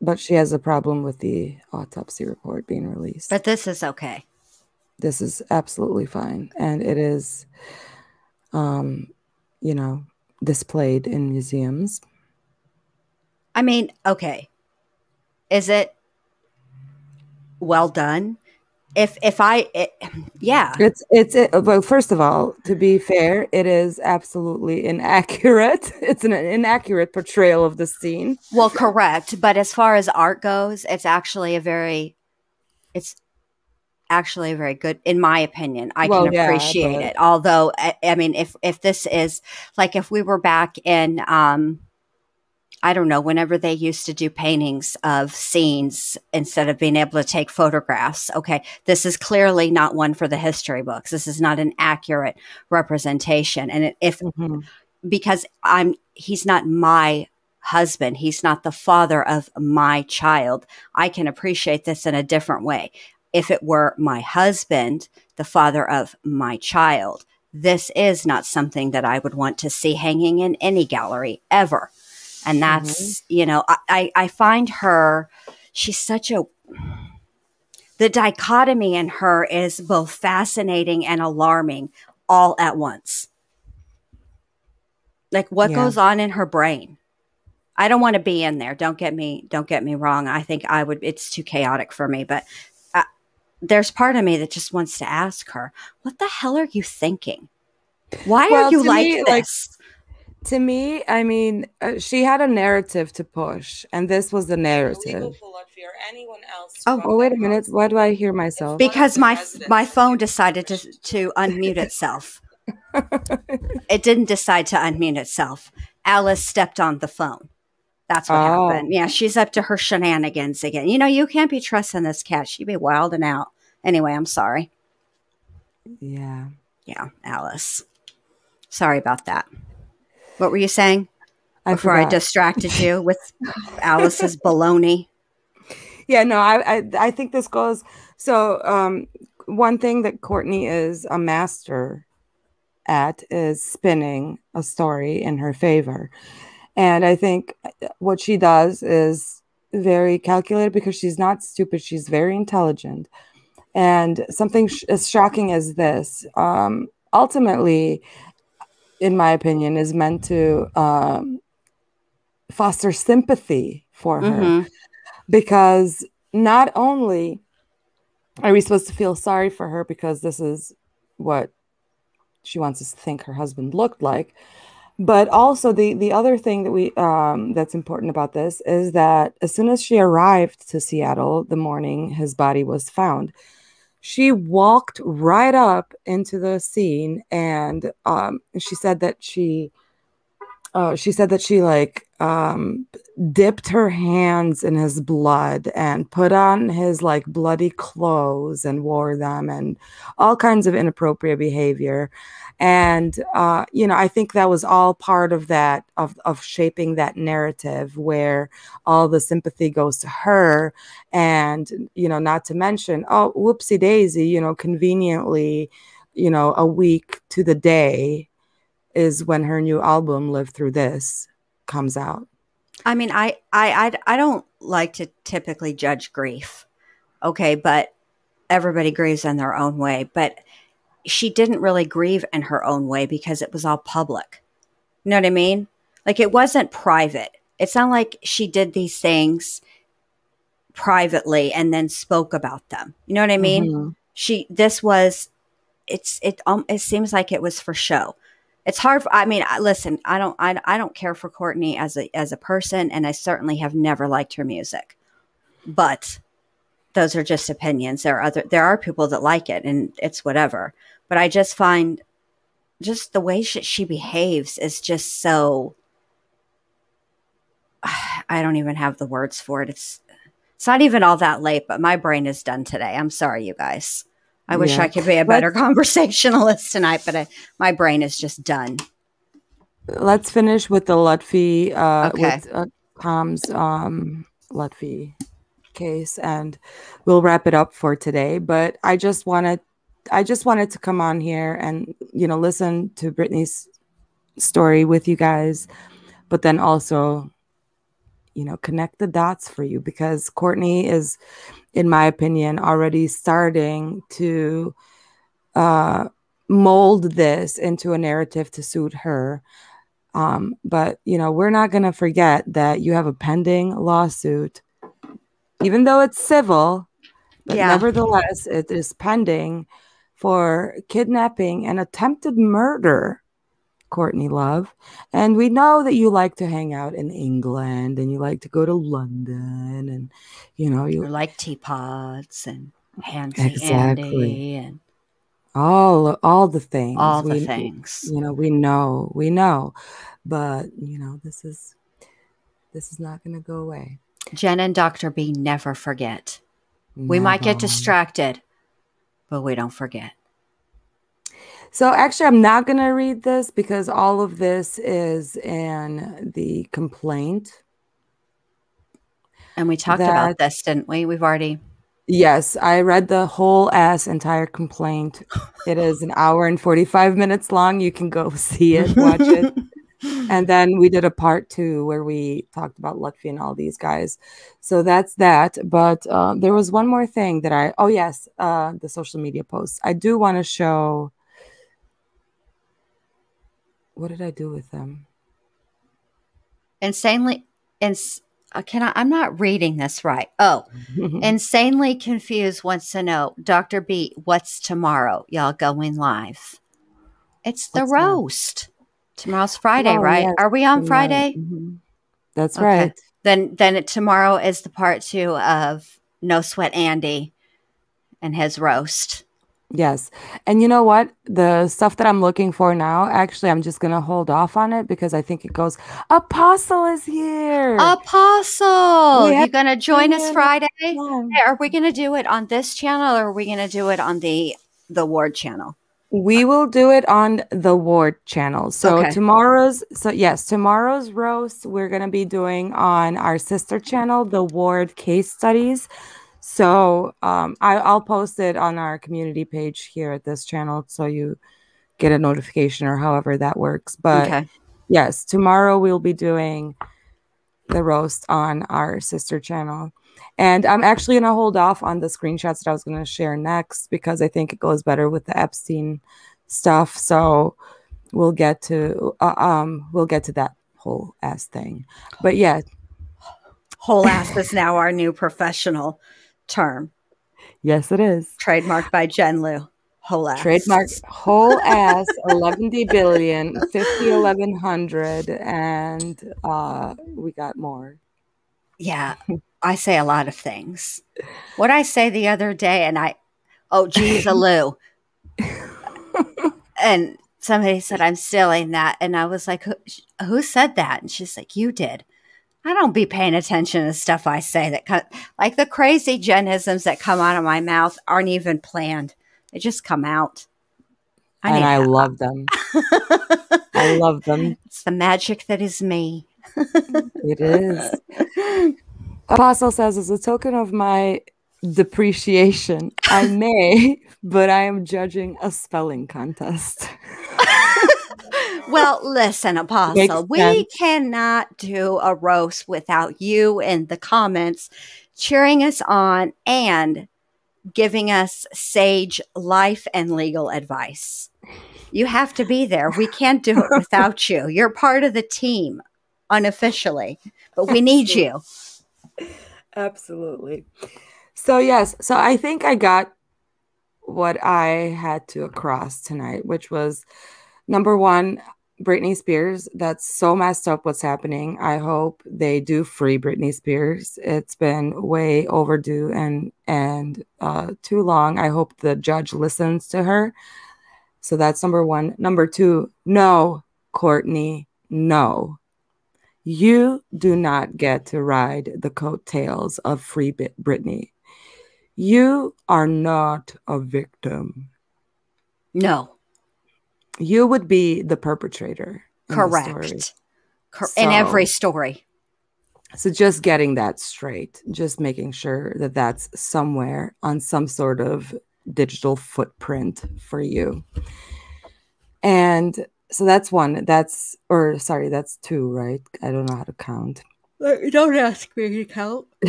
S2: but she has a problem with the autopsy report being released.
S1: But this is okay.
S2: This is absolutely fine and it is um you know displayed in museums.
S1: I mean, okay. Is it well done? If if I, it, yeah,
S2: it's it's it, well. First of all, to be fair, it is absolutely inaccurate. It's an inaccurate portrayal of the scene.
S1: Well, correct, but as far as art goes, it's actually a very, it's actually a very good, in my opinion. I well, can appreciate yeah, but... it. Although, I, I mean, if if this is like if we were back in um I don't know, whenever they used to do paintings of scenes instead of being able to take photographs. Okay, this is clearly not one for the history books. This is not an accurate representation. And if, mm-hmm. because I'm, he's not my husband, he's not the father of my child, I can appreciate this in a different way. If it were my husband, the father of my child, this is not something that I would want to see hanging in any gallery ever and that's mm-hmm. you know I, I find her she's such a the dichotomy in her is both fascinating and alarming all at once. Like what yeah. goes on in her brain? I don't want to be in there don't get me don't get me wrong. I think i would it's too chaotic for me but uh, there's part of me that just wants to ask her what the hell are you thinking? Why well, are you like me, this
S2: to me, I mean, uh, she had a narrative to push, and this was the narrative. Oh, oh, wait a minute. Why do I hear myself?
S1: Because my my phone decided to to unmute itself. it didn't decide to unmute itself. Alice stepped on the phone. That's what oh. happened. Yeah, she's up to her shenanigans again. You know, you can't be trusting this cat. She'd be wilding out. Anyway, I'm sorry.
S2: Yeah.
S1: Yeah, Alice. Sorry about that. What were you saying? Before I, I distracted you with Alice's baloney.
S2: Yeah, no, I, I I think this goes so um one thing that Courtney is a master at is spinning a story in her favor. And I think what she does is very calculated because she's not stupid, she's very intelligent. And something sh- as shocking as this, um, ultimately, in my opinion, is meant to um, foster sympathy for her. Mm-hmm. Because not only are we supposed to feel sorry for her because this is what she wants us to think her husband looked like, but also the the other thing that we um, that's important about this is that as soon as she arrived to Seattle, the morning his body was found, she walked right up into the scene and um, she said that she uh, she said that she like um, dipped her hands in his blood and put on his like bloody clothes and wore them and all kinds of inappropriate behavior and uh, you know i think that was all part of that of, of shaping that narrative where all the sympathy goes to her. And you know not to mention oh whoopsie daisy you know conveniently you know a week to the day is when her new album live through this comes out.
S1: I mean i i i, I don't like to typically judge grief okay but everybody grieves in their own way. But she didn't really grieve in her own way because it was all public. You know what I mean? Like it wasn't private. It's not like she did these things privately and then spoke about them. You know what I mean? Mm-hmm. She this was it's it um it seems like it was for show. It's hard for, I mean, I, listen, I don't I, I don't care for Courtney as a as a person and I certainly have never liked her music. But those are just opinions. There are other there are people that like it and it's whatever. But I just find just the way she, she behaves is just so. I don't even have the words for it. It's it's not even all that late, but my brain is done today. I'm sorry, you guys. I wish I could be a better Let's, conversationalist tonight, but I, my brain is just done.
S2: Let's finish with the Lutfi, uh, okay. with uh, Tom's um, Lutfi case, and we'll wrap it up for today. But I just want to I just wanted to come on here and you know listen to Britney's story with you guys, but then also you know connect the dots for you because Courtney is, in my opinion, already starting to uh, mold this into a narrative to suit her. Um, but you know we're not going to forget that you have a pending lawsuit, even though it's civil. But yeah. nevertheless, it is pending for kidnapping and attempted murder, Courtney Love. And we know that you like to hang out in England and you like to go to London and you know you,
S1: you like teapots and handsy exactly. Andy and
S2: all all the things.
S1: All the we, things.
S2: You know, we know, we know. But you know, this is this is not gonna go away.
S1: Jenn and Dr. B never forget. Never. We might get distracted, but we don't forget.
S2: So actually, I'm not going to read this because all of this is in the complaint.
S1: And we talked that, about this, didn't we? We've already.
S2: Yes, I read the whole ass entire complaint. it is an hour and 45 minutes long. You can go see it, watch it. and then we did a part two where we talked about Lutfi and all these guys. So that's that. But uh, there was one more thing that I, oh, yes, uh, the social media posts. I do want to show. What did I do with them?
S1: Insanely, ins- uh, can I? I'm not reading this right. Oh, insanely confused wants to know, Dr. B, what's tomorrow? Y'all going live? It's the what's roast. That? Tomorrow's Friday, oh, right? Are we on Friday?
S2: Mm-hmm. That's okay. right.
S1: Then then it, tomorrow is the part two of No Sweat Andy and his roast.
S2: Yes. And you know what? The stuff that I'm looking for now, actually, I'm just going to hold off on it because I think it goes, Apostle is here.
S1: Apostle. You're going to join us Friday? Hey, are we going to do it on this channel or are we going to do it on the the Ward channel?
S2: We will do it on the Ward channel. So okay. tomorrow's so yes, tomorrow's roast we're going to be doing on our sister channel, the Ward case studies. So um, I, I'll post it on our community page here at this channel, so you get a notification or however that works. But okay. yes, tomorrow we'll be doing the roast on our sister channel. And I'm actually going to hold off on the screenshots that I was going to share next because I think it goes better with the Epstein stuff. So we'll get to uh, um we'll get to that whole ass thing. But yeah,
S1: whole ass is now our new professional term.
S2: Yes, it is.
S1: Trademarked by Jenn Lu. Whole ass.
S2: Trademark whole ass 11 billion 50 1100 and uh we got more.
S1: Yeah. I say a lot of things. What I say the other day, and I, oh, geez, a Lou. and somebody said I'm stealing that, and I was like, who, who, said that? And she's like, you did. I don't be paying attention to stuff I say that cut like the crazy genisms that come out of my mouth aren't even planned. They just come out.
S2: I and I love them. I love them.
S1: It's the magic that is me.
S2: it is. Apostle says, as a token of my depreciation, I may, but I am judging a spelling contest.
S1: well, listen, Apostle, we cannot do a roast without you in the comments cheering us on and giving us sage life and legal advice. You have to be there. We can't do it without you. You're part of the team unofficially, but we need you.
S2: Absolutely. So, yes, so I think I got what I had to across tonight, which was number one, Britney Spears. That's so messed up what's happening. I hope they do free Britney Spears. It's been way overdue and and uh, too long. I hope the judge listens to her. So that's number one. Number two, no, Courtney, no. You do not get to ride the coattails of Free Britney. You are not a victim.
S1: No.
S2: You would be the perpetrator.
S1: Correct. Cor- so, in every story.
S2: So just getting that straight, just making sure that that's somewhere on some sort of digital footprint for you. And so that's one. That's or sorry, that's two, right? I don't know how to count.
S1: Don't ask me to count.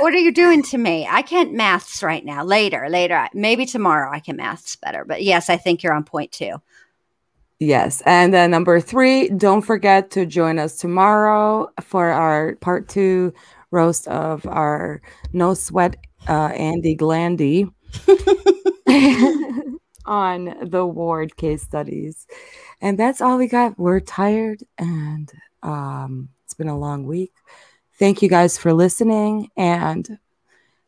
S1: what are you doing to me? I can't maths right now. Later, later, maybe tomorrow I can maths better. But yes, I think you're on point too.
S2: Yes. And then number three, don't forget to join us tomorrow for our part two roast of our no sweat uh, Andy Glandy on the ward case studies. And that's all we got. We're tired and um, it's been a long week. Thank you guys for listening and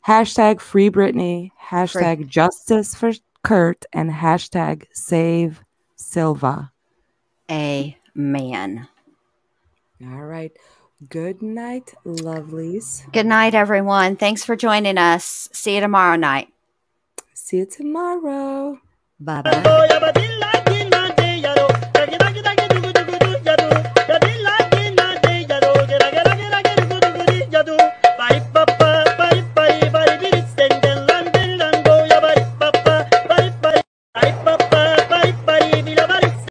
S2: hashtag free Britney, hashtag free. justice for Kurt, and hashtag save Silva.
S1: Amen.
S2: All right. Good night, lovelies.
S1: Good night, everyone. Thanks for joining us. See you tomorrow night.
S2: See you tomorrow.
S1: Bye bye.